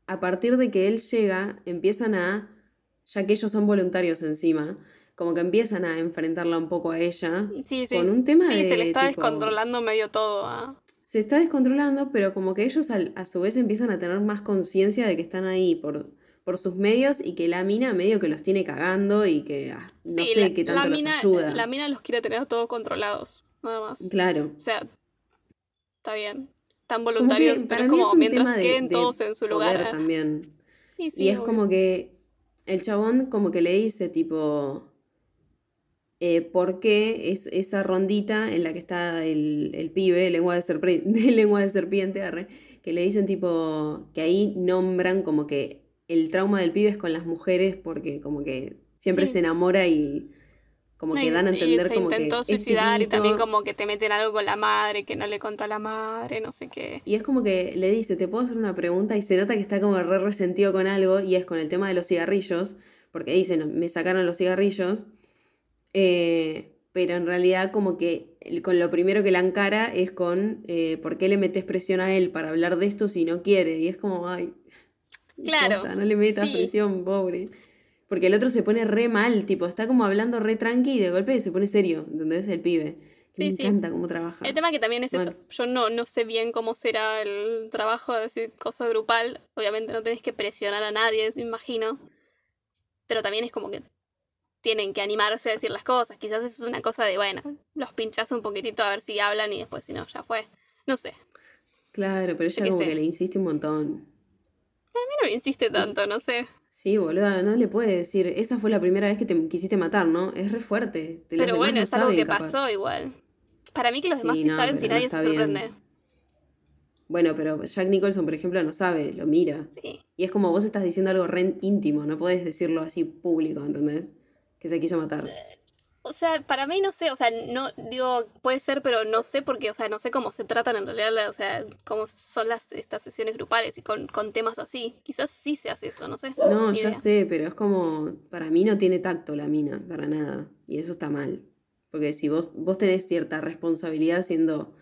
a partir de que él llega, empiezan a, ya que ellos son voluntarios encima, como que empiezan a enfrentarla un poco a ella. Sí, sí. Con un tema sí, se le de, está tipo- descontrolando medio todo. ah. Se está descontrolando, pero como que ellos al- a su vez empiezan a tener más conciencia de que están ahí por, por sus medios y que la mina medio que los tiene cagando y que ah, no Sí, sé la, qué la tanto los mina, ayuda. la mina los quiere tener todos controlados, nada más. Claro. O sea, está bien. Que voluntarios, pero es como mientras de- queden de todos en su lugar. también. Y, sí, Y es obvio. como que el chabón como que le dice tipo, eh, ¿por qué es esa rondita en la que está el, el pibe, lengua de, serpiente, lengua de serpiente, arre, que le dicen tipo, que ahí nombran como que el trauma del pibe es con las mujeres porque como que siempre Sí. se enamora y como No, que dan a y entender se como que intentó es suicidar y también como que te meten algo con la madre, que no le contó a la madre, no sé qué. Y es como que le dice, ¿te puedo hacer una pregunta? Y se nota que está como re resentido con algo y es con el tema de los cigarrillos, porque dicen, me sacaron los cigarrillos, eh, pero en realidad como que con lo primero que la encara es con, eh, ¿por qué le metes presión a él para hablar de esto si no quiere? Y es como, ay, Claro, posta, no le metas sí. presión, pobre. Porque el otro se pone re mal, tipo, está como hablando re tranqui y de golpe se pone serio, ¿entendés? El pibe. Sí, me sí. encanta cómo trabaja. El tema que también es eso. Bueno. Yo no, no sé bien cómo será el trabajo de decir cosa grupal. Obviamente no tenés que presionar a nadie, me imagino. Pero también es como que tienen que animarse a decir las cosas. Quizás es una cosa de, bueno, los pinchás un poquitito a ver si hablan y después si no, ya fue. No sé. A Claro, pero ella como sé. que le insiste un montón. mí no me insiste tanto, no sé. Sí, boluda, no le puede decir, esa fue la primera vez que te quisiste matar, ¿no? Es re fuerte. te- Pero bueno, no es algo que capaz. pasó igual. Para mí que los demás Sí, sí, no, saben si no nadie se bien. sorprende. Bueno, pero Jack Nicholson, por ejemplo, no sabe, lo mira. Sí. Y es como vos estás diciendo algo re íntimo, no podés decirlo así público, ¿entendés? Que se quiso matar. O sea, para mí no sé, o sea, no digo, puede ser, pero no sé porque, o sea, no sé cómo se tratan en realidad, o sea, cómo son las estas sesiones grupales y con, con temas así. Quizás sí se hace eso, no sé. No, ya idea. sé, pero es como, para mí no tiene tacto la mina, para nada. Y eso está mal. Porque si vos, vos tenés cierta responsabilidad siendo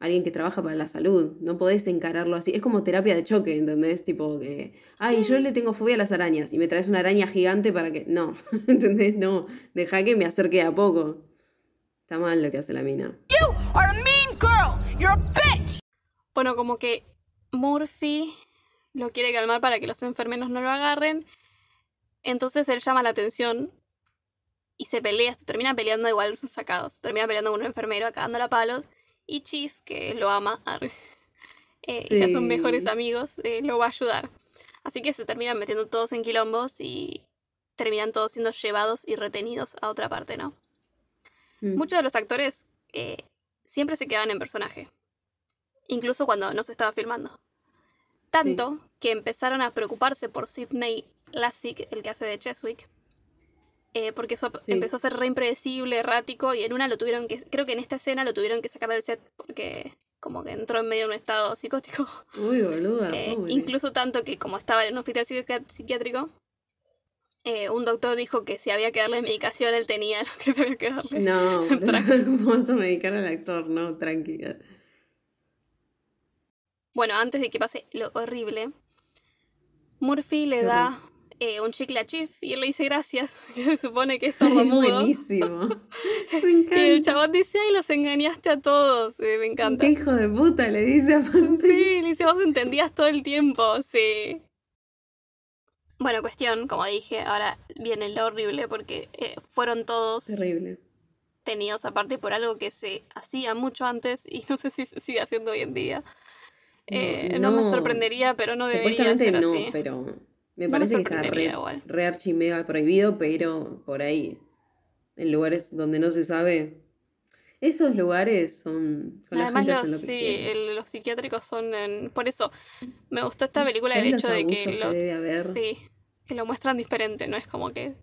alguien que trabaja para la salud, no podés encararlo así. Es como terapia de choque, ¿entendés? Tipo que, ay, yo le tengo fobia a las arañas y me traes una araña gigante para que... No, ¿entendés? No, deja que me acerque a poco. Está mal lo que hace la mina. Are a mean girl. You're a bitch. Bueno, como que Murphy lo quiere calmar para que los enfermeros no lo agarren. Entonces él llama la atención y se pelea, se termina peleando igual sus sacados. Se termina peleando con un enfermero, acabándola a palos. Y Chief, que lo ama, eh, y ya son mejores amigos, eh, lo va a ayudar. Así que se terminan metiendo todos en quilombos y terminan todos siendo llevados y retenidos a otra parte, ¿no? Mm. Muchos de los actores eh, siempre se quedaban en personaje, incluso cuando no se estaba filmando. Tanto que empezaron a preocuparse por Sidney Lassick, el que hace de Cheswick, eh, porque eso Sí. empezó a ser re impredecible, errático, y en una lo tuvieron que, creo que en esta escena lo tuvieron que sacar del set porque como que entró en medio de un estado psicótico. Uy, boluda, Eh, incluso tanto que como estaba en un hospital psiquiá- psiquiátrico, eh, un doctor dijo que si había que darle medicación, él tenía lo que había que darle. No. ¿cómo vas a medicar al actor? No, tranquila. Bueno, antes de que pase lo horrible, Murphy le da eh, un chicle a Chief y él le dice gracias, que se supone que es sordomudo. buenísimo. Me Y el encanta. chabón dice, ay, los engañaste a todos. Eh, me encanta. Qué hijo de puta le dice a Sí, le dice, vos entendías todo el tiempo, sí. Bueno, cuestión, como dije, ahora viene lo horrible porque eh, fueron todos Terrible. tenidos aparte por algo que se hacía mucho antes y no sé si se sigue haciendo hoy en día. Eh, no, me no. sorprendería, pero no debería ser no, así. pero me No me parece que está re, re archi mega prohibido, pero por ahí, en lugares donde no se sabe, esos lugares son con la Además, gente los, hacen lo que sí, el- los psiquiátricos son... en- Por eso, me gustó esta película el ¿Sabes los hecho de que que lo, debe haber? sí, que lo muestran diferente, no es como que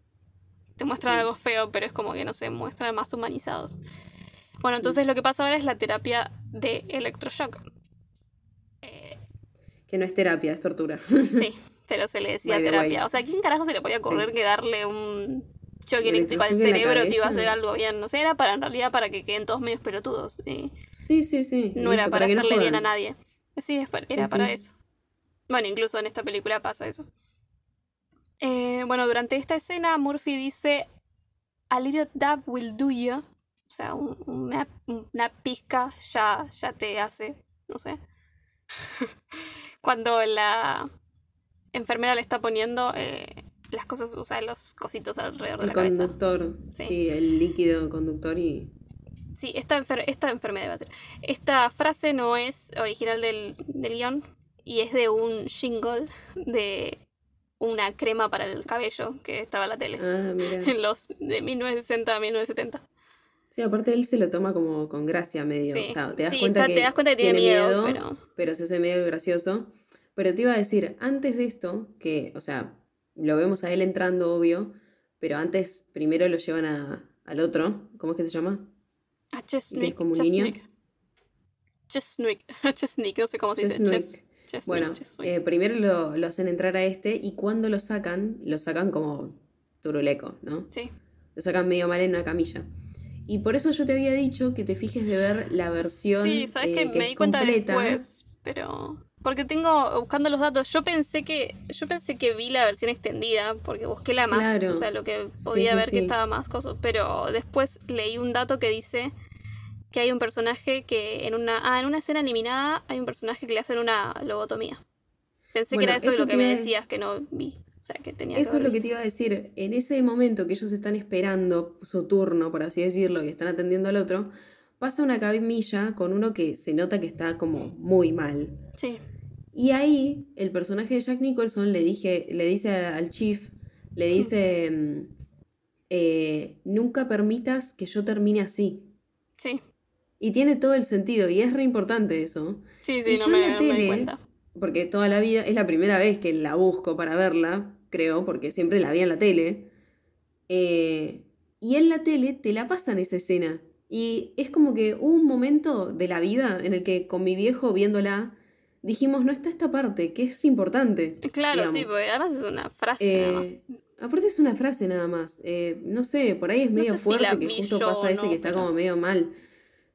te muestran Sí. algo feo, pero es como que, no sé, muestran más humanizados. Bueno, entonces lo que pasa ahora es la terapia de electroshock. Eh, Que no es terapia, es tortura. sí, pero se le decía terapia. O sea, ¿a quién carajo se le podía ocurrir Sí. que darle un choque El eléctrico al cerebro te iba a hacer algo bien? No sé, era para en realidad para que queden todos medios pelotudos. y Sí, sí, sí. no era para no hacerle bien a nadie. Sí, era Sí, para eso. Bueno, incluso en esta película pasa eso. Eh, bueno, durante esta escena Murphy dice, A little dab will do you. O sea, un- una, una pizca ya, ya te hace, no sé. Cuando la enfermera le está poniendo eh, las cosas, o sea, los cositos alrededor de la cabeza. conductor, Sí. sí. el líquido conductor y... Sí, esta, enfer- esta enfermedad a ser. Esta frase no es original del, del guion y es de un jingle de una crema para el cabello que estaba en la tele Ah, mira. en los de 1960 a 1970. Sí, aparte él se lo toma como con gracia medio. Sí. O sea, te das, Sí, cuenta, está- que te das cuenta que tiene miedo, pero- pero se hace medio gracioso. Pero te iba a decir, antes de esto, que, o sea, lo vemos a él entrando, obvio, pero antes primero lo llevan a, al otro, ¿cómo es que se llama? A Chesnick. es como un niño. Chesnick. Chesnick, no sé cómo se dice. Chesnick. Ches- Chesnick, Bueno, Chesnick. eh, primero lo, lo hacen entrar a este y cuando lo sacan, lo sacan como turuleco, ¿no? sí. Lo sacan medio mal en una camilla. Y por eso yo te había dicho que te fijes de ver la versión Sí, sabes eh, que me di cuenta completa. después, pero porque tengo buscando los datos, yo pensé que yo pensé que vi la versión extendida porque busqué la más, Claro. o sea, lo que podía sí, ver que sí. estaba más cosas, pero después leí un dato que dice que hay un personaje que en una ah, en una escena eliminada hay un personaje que le hacen una lobotomía. Pensé Bueno, que era eso, de lo que me decías que no vi, o sea, que tenía Eso que es lo que te iba a decir. En ese momento que ellos están esperando su turno, por así decirlo, y están atendiendo al otro, pasa una camilla con uno que se nota que está como muy mal. Sí. Y ahí el personaje de Jack Nicholson le, dije, le dice al chief, le dice, mm, eh, nunca permitas que yo termine así. Sí. Y tiene todo el sentido, y es re importante eso. Sí, Y sí, no me, en la no me di tele, cuenta. porque toda la vida, es la primera vez que la busco para verla, creo, porque siempre la vi en la tele. eh, y en la tele te la pasan esa escena. Y es como que hubo un momento de la vida en el que con mi viejo viéndola, dijimos, no está esta parte, que es importante. Claro, sí, digamos. porque además es una frase nada más. Eh, aparte es una frase nada más. Eh, no sé, por ahí es medio sé si fuerte la que justo pasa o ese no, que está pero- como medio mal.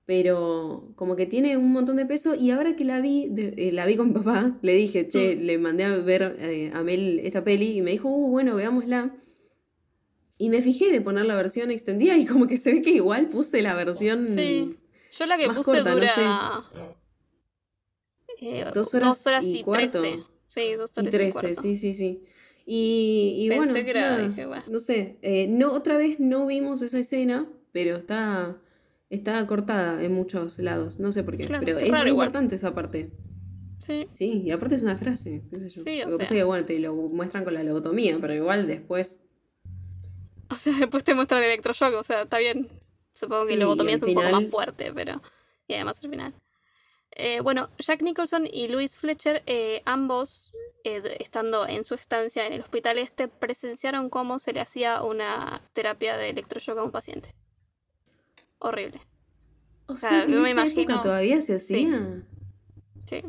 Pero como que tiene un montón de peso y ahora que la vi, de- eh, la vi con papá, le dije, che, Mm. le mandé a ver eh, a Mel esta peli y me dijo, uh, bueno, veámosla. Y me fijé de poner la versión extendida y como que se ve que igual puse la versión... Sí. Yo la que más puse corta, no dura eh, Dos horas dos horas y trece. Sí, dos horas Y y 13, cuarto. sí, sí, sí. Y, y Pensé bueno, que era- nada, dije, bueno. no sé, eh, no, otra vez no vimos esa escena, pero está, está cortada en muchos lados, no sé por qué, Claro, pero es muy importante esa parte. Sí. Sí, y aparte es una frase, qué sé yo. Sí, o Lo que pasa es que, bueno, te lo muestran con la lobotomía, pero igual después... O sea, después te muestran el electroshock, o sea, está bien. Supongo que Sí, lobotomía es un poco más final- fuerte, pero. Y además el final. Eh, bueno, Jack Nicholson y Louis Fletcher, eh, ambos, eh, estando en su estancia en el hospital este, presenciaron cómo se le hacía una terapia de electroshock a un paciente. Horrible. O sea, sea, que no en me esa época imagino- todavía se Sí. hacía. Sí.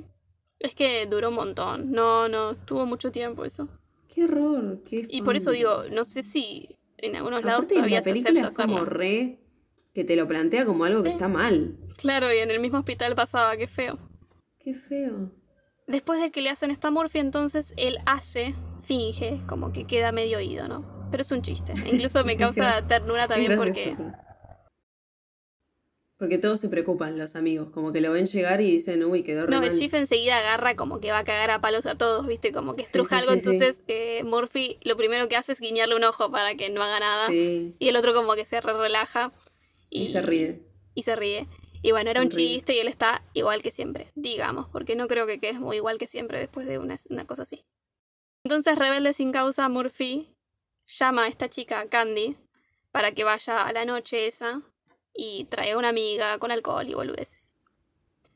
Es que duró un montón. No, no, tuvo mucho tiempo eso. Qué horror, qué Y por eso digo, no sé si en algunos lados todavía la se película acepta es como hacerlo. re... que te lo plantea como algo que está mal. Claro, y en el mismo hospital pasaba, qué feo. Qué feo. después de que le hacen esto a Murphy, entonces él hace, finge, como que queda medio oído, ¿no? Pero es un chiste. Incluso me causa ternura también porque... Porque todos se preocupan, los amigos. Como que lo ven llegar y dicen, uy, quedó re No, el mal". chief enseguida agarra como que va a cagar a palos a todos, ¿viste? Como que estruja sí, algo, sí, sí. entonces eh, Murphy lo primero que hace es guiñarle un ojo para que no haga nada. Y el otro como que se re relaja. y se ríe. Y se ríe. Y bueno, era un chiste y él está igual que siempre, digamos, porque no creo que quede muy igual que siempre después de una, una cosa así. Entonces, rebelde sin causa, Murphy llama a esta chica, Candy, para que vaya a la noche esa y traiga una amiga con alcohol y boludeces.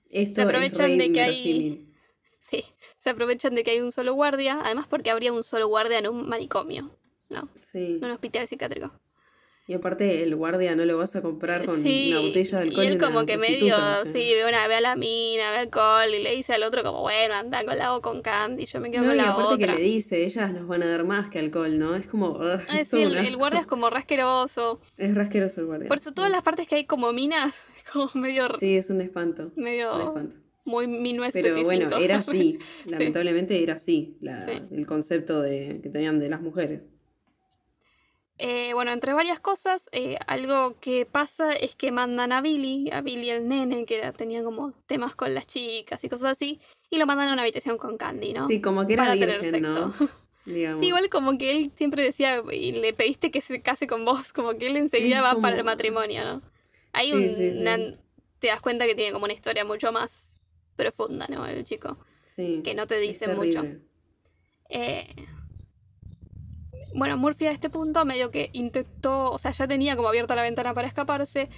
Esto Se aprovechan es de que hay-. Sí, se aprovechan de que hay un solo guardia, además porque habría un solo guardia en un manicomio, ¿no? Sí. En un hospital psiquiátrico. Y aparte el guardia no lo vas a comprar con Sí, una botella de alcohol. y él como que medio, prostituta, o sea. sí, ve, una, ve a la mina, ve alcohol y le dice al otro como, bueno, anda con la o con Candy, yo me quedo No, con y la aparte otra. que le dice, ellas nos van a dar más que alcohol, ¿no? Es como... es sí, el, el guardia es como rasqueroso. Es rasqueroso el guardia. Por eso todas las partes que hay como minas, es como medio, Sí, es un espanto. medio Un espanto. muy 1975. Pero bueno, era así. Sí. Lamentablemente era así la- Sí. el concepto de, que tenían de las mujeres. Eh, bueno, entre varias cosas, eh, algo que pasa es que mandan a Billy, a Billy el nene, que era- tenía como temas con las chicas y cosas así, y lo mandan a una habitación con Candy, ¿no? Sí, como que era Para tener sexo. Digamos. Sí, igual como que él siempre decía, y le pediste que se case con vos, como que él enseguida va como- para el matrimonio, ¿no? Hay Sí, un... sí, sí. una- te das cuenta que tiene como una historia mucho más profunda, ¿no? El chico. Sí, que no te es dicen mucho. Eh, bueno, Murphy a este punto medio que intentó, o sea, ya tenía como abierta la ventana para escaparse,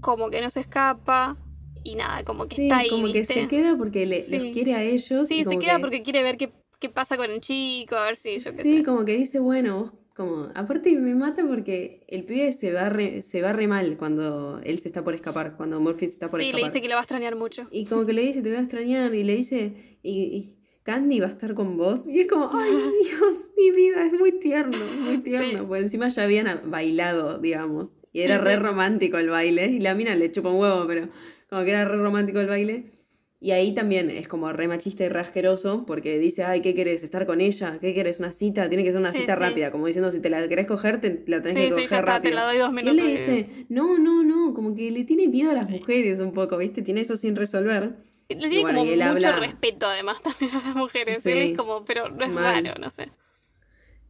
como que no se escapa y nada, como que Sí, está ahí, como que se queda porque le, Sí. los quiere a ellos. Sí, se queda que- porque quiere ver qué, qué pasa con el chico, a ver si yo qué Sí, sé. como que dice, bueno, vos como... Aparte me mata porque el pibe se va re, se va re mal cuando él se está por escapar, cuando Murphy se está por Sí, le escapar. dice que lo va a extrañar mucho. Y como que le dice, te voy a extrañar, y le dice, y, y Candy va a estar con vos. Y es como, ay Dios, mi vida, es muy tierno, muy tierno. Sí. Encima ya habían bailado, digamos. Y era Sí, re sí. romántico el baile. Y la mina le chupa un huevo, pero como que era re romántico el baile. Y ahí también es como re machista y re asqueroso, porque dice, ay, ¿qué querés? ¿Estar con ella? ¿Qué querés? ¿Una cita? Tiene que ser una Sí, cita sí. rápida, como diciendo, si te la querés coger, te la tenés Sí, que coger ya está, te rápido. la doy dos Y él minutos. le dice, no, no, no, como que le tiene miedo a las mujeres un poco, ¿viste? Tiene eso sin resolver. Le tiene bueno, como mucho habla- respeto además también a las mujeres. Sí. Él es como, pero no es Mal. raro, no sé.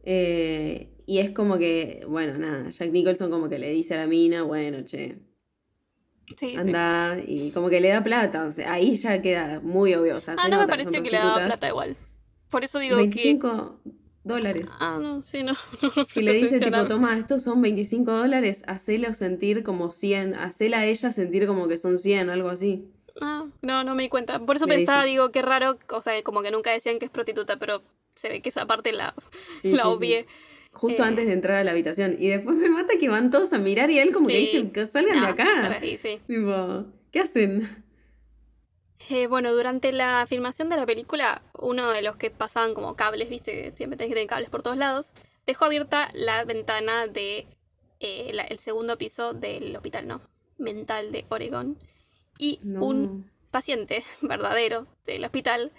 Eh, y es como que, bueno, nada, Jack Nicholson como que le dice a la mina, bueno, che, Sí, sí. anda, y como que le da plata, o sea, ahí ya queda muy obvio, o sea, Ah, no me que pareció que le daba plata igual. Por eso digo que... 25 dólares. Ah, no, sí, no. no, no Y le dice, tipo, toma, estos son 25 dólares, hacelo sentir como 100, hacela a ella sentir como que son 100, algo así. Ah, no, no me di cuenta. Por eso pensaba, dice. digo, qué raro, o sea, como que nunca decían que es prostituta, pero se ve que esa parte la, Sí, la sí, sí. obvié. Justo Eh. antes de entrar a la habitación. Y después me mata que van todos a mirar y él como que dice, que salgan de acá. ahí, sí. Tipo, ¿qué hacen? Eh, bueno, durante la filmación de la película, uno de los que pasaban como cables, viste, siempre tenés que tener cables por todos lados, dejó abierta la ventana de eh, la- el segundo piso del hospital, ¿no? Mental de Oregón. Y No. un paciente verdadero del hospital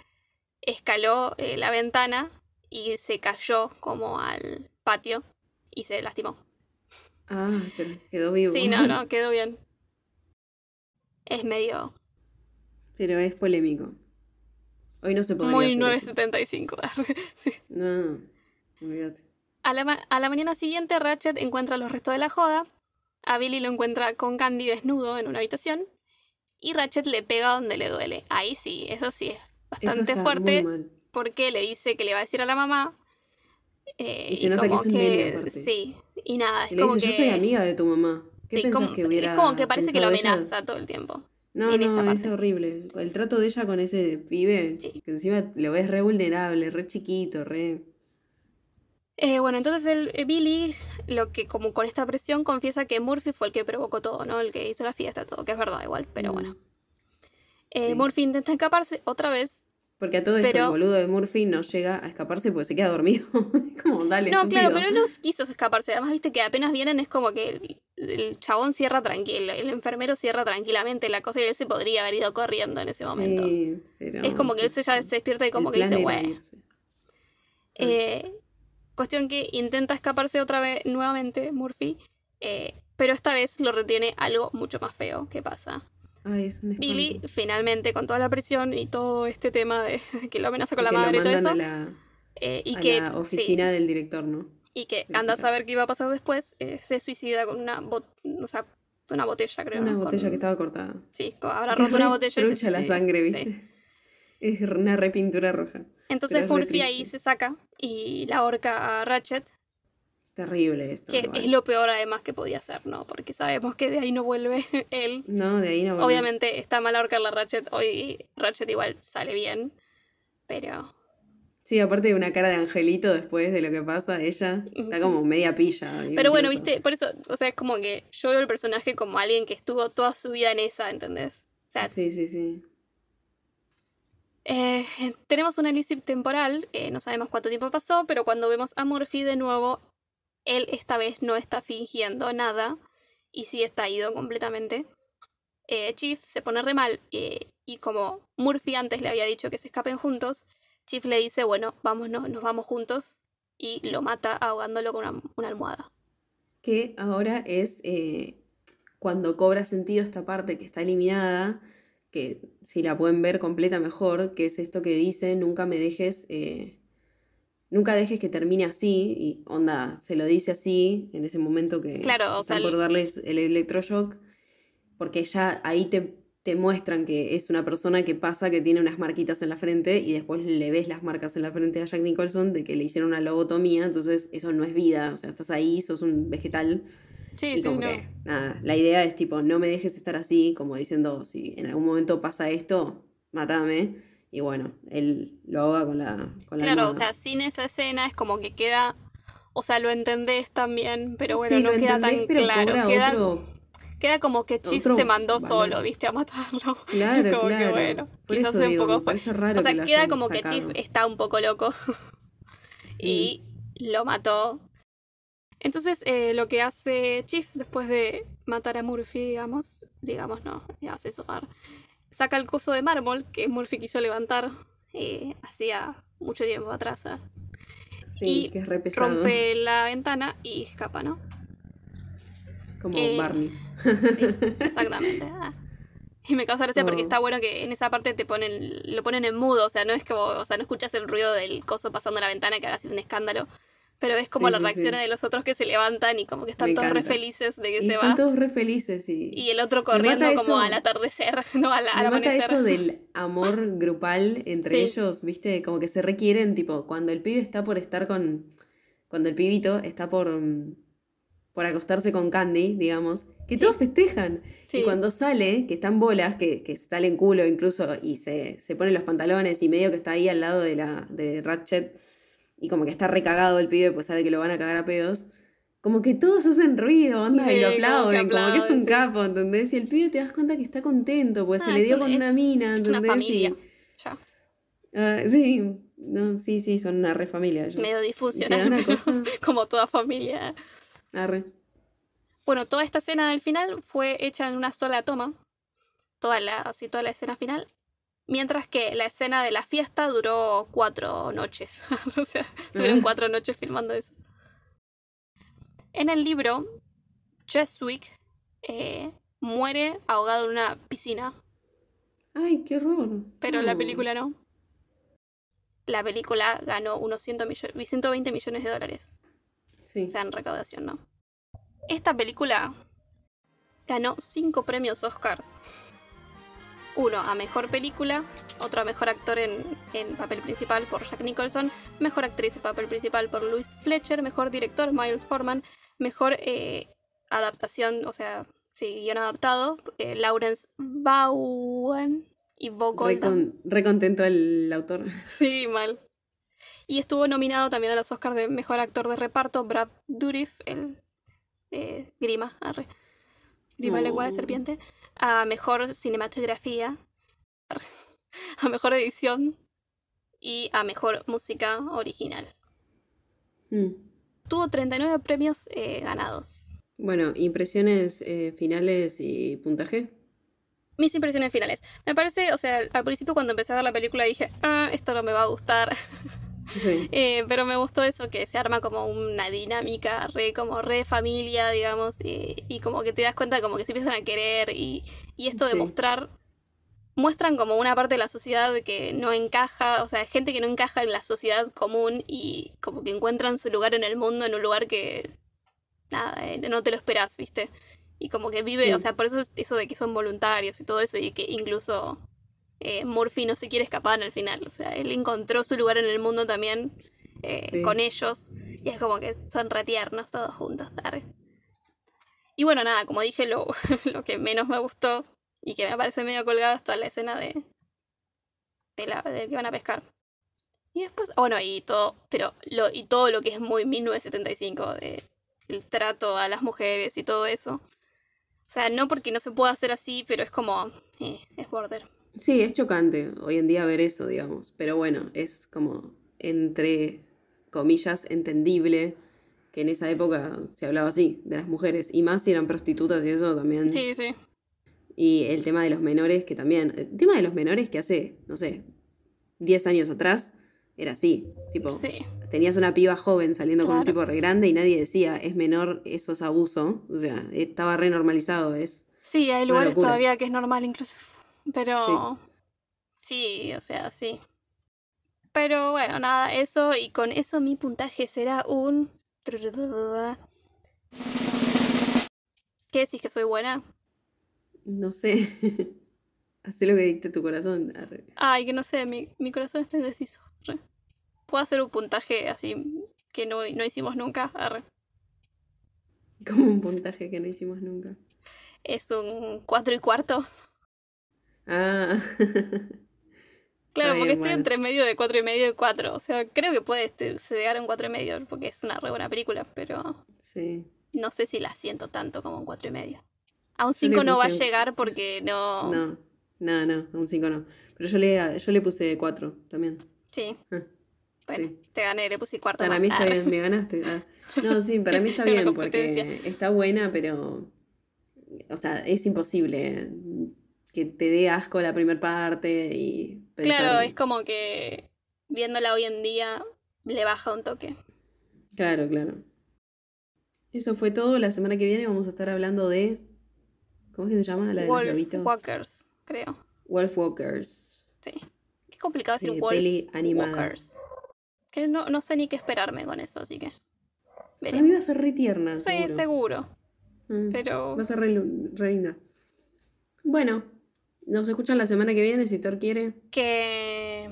escaló eh, la ventana y se cayó como al patio y se lastimó. Ah, pero quedó vivo. Sí, no, no, quedó bien. Es medio Pero es polémico. Hoy no se podría muy hacer eso. 975. Sí. No, olvídate. A la, a la mañana siguiente, Ratchet encuentra los restos de la joda. A Billy lo encuentra con Candy desnudo en una habitación. Y Ratchet le pega donde le duele. Ahí sí, eso sí es bastante fuerte. Porque le dice que le va a decir a la mamá. eh, Y se nota que como es un aparte. Sí, y nada, es Y le como dice, que. yo soy amiga de tu mamá. ¿Qué sí, pensás como- que hubiera es como que parece que lo ella? amenaza todo el tiempo. No, en esta no, es parte. horrible. El trato de ella con ese pibe, Sí. que encima lo ves re vulnerable, re chiquito, re... Eh, bueno, entonces el, eh, Billy, lo que como con esta presión, confiesa que Murphy fue el que provocó todo, ¿no? El que hizo la fiesta, todo, que es verdad igual, pero Mm. bueno. Eh, Sí. Murphy intenta escaparse otra vez. Porque a todo esto Pero- el boludo de Murphy no llega a escaparse porque se queda dormido. Como, dale, No, estúpido. claro, pero él no quiso escaparse. Además, viste que apenas vienen es como que el chabón cierra tranquilo, el enfermero cierra tranquilamente la cosa y él se podría haber ido corriendo en ese momento. Sí, pero Es como que él se ya se despierta y como el que dice, bueno. Eh, cuestión que intenta escaparse otra vez nuevamente Murphy, eh, pero esta vez lo retiene algo mucho más feo. ¿Qué pasa? Ay, es un. Billy finalmente con toda la presión y todo este tema de que lo amenaza con la Que madre y todo eso, a la, eh, y a que la sí, oficina del director, ¿no? y que anda a saber qué iba a pasar después, eh, se suicida con una, bot- o sea, una botella, creo. Una botella que estaba cortada. Sí, habrá roto una botella y se la sangre, Sí. Es una repintura roja. Entonces Murphy ahí se saca y la ahorca a Ratchet, Terrible esto. que igual. es lo peor además que podía hacer, ¿no? Porque sabemos que de ahí no vuelve él. No, de ahí no volvés. Obviamente está mal ahorcar la Ratchet, hoy Ratchet igual sale bien, pero Sí, aparte de una cara de angelito después de lo que pasa, ella está como media pilla. Pero bueno, viste, por eso, o sea, es como que yo veo el personaje como alguien que estuvo toda su vida en esa, ¿entendés? O sea, Sí, sí, sí. Eh, tenemos un análisis temporal, eh, no sabemos cuánto tiempo pasó, pero cuando vemos a Murphy de nuevo, él esta vez no está fingiendo nada y sí está ido completamente. Eh, Chief se pone re mal y como Murphy antes le había dicho que se escapen juntos, Chief le dice, bueno, vámonos, nos vamos juntos y lo mata ahogándolo con una, una almohada. Que ahora es cuando cobra sentido esta parte que está eliminada, que si la pueden ver completa mejor, que es esto que dice, nunca me dejes, eh, nunca dejes que termine así, y onda, se lo dice así, en ese momento que Claro, o sea, por darles el electroshock, porque ya ahí te, te muestran que es una persona que pasa, que tiene unas marquitas en la frente, y después le ves las marcas en la frente a Jack Nicholson de que le hicieron una lobotomía, entonces eso no es vida, o sea, estás ahí, sos un vegetal. Sí, Y sí, no. que, nada, la idea es tipo, no me dejes estar así, como diciendo, si en algún momento pasa esto, matame. Y bueno, él lo ahoga con la, con la Claro, o sea, sin esa escena es como que queda. O sea, lo entendés también, pero bueno, Sí, no queda entendés, tan claro. Queda, otro- queda como que Chief otro se mandó valor. solo, viste, a matarlo. Claro, como claro. que bueno, Por quizás eso un digo, poco fue- raro O sea, que queda como que. Chief está un poco loco y Mm. lo mató. Entonces, eh, lo que hace Chief después de matar a Murphy, digamos, digamos no, hace sonar, saca el coso de mármol que Murphy quiso levantar eh, hacía mucho tiempo atrás. ¿eh? Sí, y que es re rompe la ventana y escapa, ¿no? como eh, Barney. Sí, exactamente. Ah. Y me causa gracia porque está bueno que en esa parte te ponen, lo ponen en mudo, o sea, no es como, o sea, no escuchas el ruido del coso pasando la ventana que ahora sido un escándalo, pero ves como Sí, las reacciones sí. de los otros que se levantan y como que están Me todos re felices de que Y se están va. todos re felices y, Y el otro corriendo como eso. al atardecer, no al, al me mata amanecer. eso del amor grupal entre ellos, ¿viste? Como que se requieren, tipo, cuando el pibe está por estar con. Cuando el pibito está por. por acostarse con Candy, digamos, que todos festejan. Y cuando sale, que están bolas, que, que sale en culo incluso, y se, se pone los pantalones y medio que está ahí al lado de la de Ratchet, y como que está recagado el pibe, pues sabe que lo van a cagar a pedos. Como que todos hacen ruido, onda, Sí, y lo como que aplauden, como que es un sí. capo, ¿entendés? Y el pibe te das cuenta que está contento, pues se Ah, le dio un- con una mina, es una ¿entendés? familia. Ya, ah, sí, no, sí, sí, son una re familia. medio disfuncional, cosa- como toda familia. Arre. Bueno, toda esta escena del final fue hecha en una sola toma. Toda la, así, toda la escena final. Mientras que la escena de la fiesta duró cuatro noches. o sea, tuvieron cuatro noches filmando eso. En el libro, Cheswick eh, muere ahogado en una piscina, Ay, qué horror. pero la película no. La película ganó unos 100 millo- 120 millones de dólares. Sí. O sea, en recaudación, ¿no? Esta película ganó cinco premios Oscars. Uno a mejor película, otro a mejor actor en, en papel principal por Jack Nicholson, mejor actriz en papel principal por Louis Fletcher, mejor director Miles Forman, mejor eh, adaptación, o sea, sí, guion adaptado, eh, Lawrence Bowen y Bo Re, Goldman. con- re contento el autor. Sí, mal. Y estuvo nominado también a los Oscars de Mejor Actor de Reparto, Brad Dourif, el eh, Grima, arre. Grima Lengua de Oh. Serpiente, a Mejor Cinematografía, a Mejor Edición y a Mejor Música Original. Mm. Tuvo 39 premios eh, ganados. Bueno, impresiones eh, finales y puntaje. Mis impresiones finales. Me parece, o sea, al principio cuando empecé a ver la película dije, ah, esto no me va a gustar. Sí. Eh, pero me gustó eso, que se arma como una dinámica, re como re familia, digamos, y, y como que te das cuenta como que se empiezan a querer y, y esto de Sí. mostrar, muestran como una parte de la sociedad que no encaja, o sea, gente que no encaja en la sociedad común y como que encuentran su lugar en el mundo en un lugar que, nada, eh, no te lo esperas, ¿viste? Y como que vive, Sí. o sea, por eso es eso de que son voluntarios y todo eso y que incluso eh, Murphy no se quiere escapar al final. O sea, él encontró su lugar en el mundo también eh, Sí. con ellos. Y es como que son retiernos todos juntos. arre. Y bueno, nada, como dije, lo, lo que menos me gustó y que me parece medio colgado es toda la escena de, de, la, de que van a pescar. Y después, bueno, y todo, pero lo, y todo lo que es muy 1975, de el trato a las mujeres y todo eso. O sea, no porque no se pueda hacer así, pero es como, eh, es border. Sí, es chocante hoy en día ver eso, digamos. Pero bueno, es como entre comillas entendible que en esa época se hablaba así de las mujeres. Y más si eran prostitutas y eso también. Sí, sí. Y el tema de los menores, que también. El tema de los menores que hace, no sé, 10 años atrás era así. Tipo, Sí. tenías una piba joven saliendo con un tipo re grande y nadie decía, es menor, eso es abuso. O sea, estaba re normalizado, es. Sí, hay lugares todavía que es normal incluso. Pero sí. o sea, sí. Pero bueno, nada, eso y con eso mi puntaje será un... ¿Qué decís que soy buena? No sé. Hacé lo que dicte tu corazón. Arre. Ay, que no sé, mi, mi corazón está indeciso. Puedo hacer un puntaje así que no, no hicimos nunca. Arre. Como un puntaje que no hicimos nunca. Es un cuatro y cuarto. Ah. Claro, porque estoy entre medio de cuatro y medio y cuatro. O sea, creo que puede este, llegar a un cuatro y medio porque es una re buena película, pero sí. no sé si la siento tanto como un cuatro y medio. A un Yo le 5 no va a llegar porque no... No, no, no, a un 5 no. Pero yo le, yo le puse 4 también. Sí. Ah, Bueno, sí. te gané, le puse cuarto Para más. mí está Arre. bien, me ganaste. Ah. No, sí, para mí está bien porque está buena, pero. O sea, es imposible que te dé asco la primera parte y. pensar- Claro, es como que viéndola hoy en día le baja un toque. Claro, claro. Eso fue todo. La semana que viene vamos a estar hablando de. ¿Cómo es que se llama? La de Wolf. Walkers, creo. Wolf Walkers. Sí. Qué complicado decir Eh, Wolf peli animada. Walkers. Que no, no sé ni qué esperarme con eso, así que. Para mí va a ser re tierna. Sí, seguro. seguro. Mm. Pero. Va a ser re, re linda. Bueno, nos escuchan la semana que viene si Thor quiere. que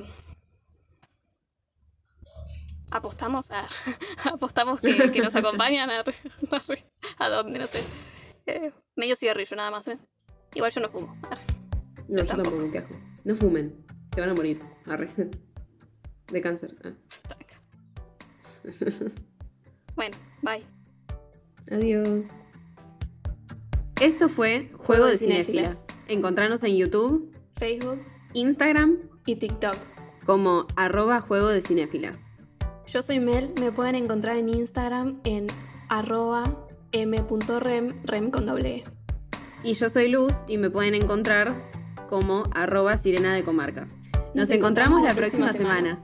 apostamos a apostamos que, que nos acompañan a, a dónde no sé Eh, medio cigarrillo nada más ¿eh? igual yo no fumo Arre. No, yo tampoco. tampoco, qué asco. No fumen, te van a morir. Arre. De cáncer. Ah. bueno bye Adiós. Esto fue Juego de Cinéfilas. Encontranos en YouTube, Facebook Instagram y TikTok como arroba Juego de Cinéfilas. yo soy Mel me pueden encontrar en Instagram en arroba m.rem rem con doble e. Y yo soy Luz y me pueden encontrar como arroba Sirena de Comarca. Nos, encontramos la próxima semana.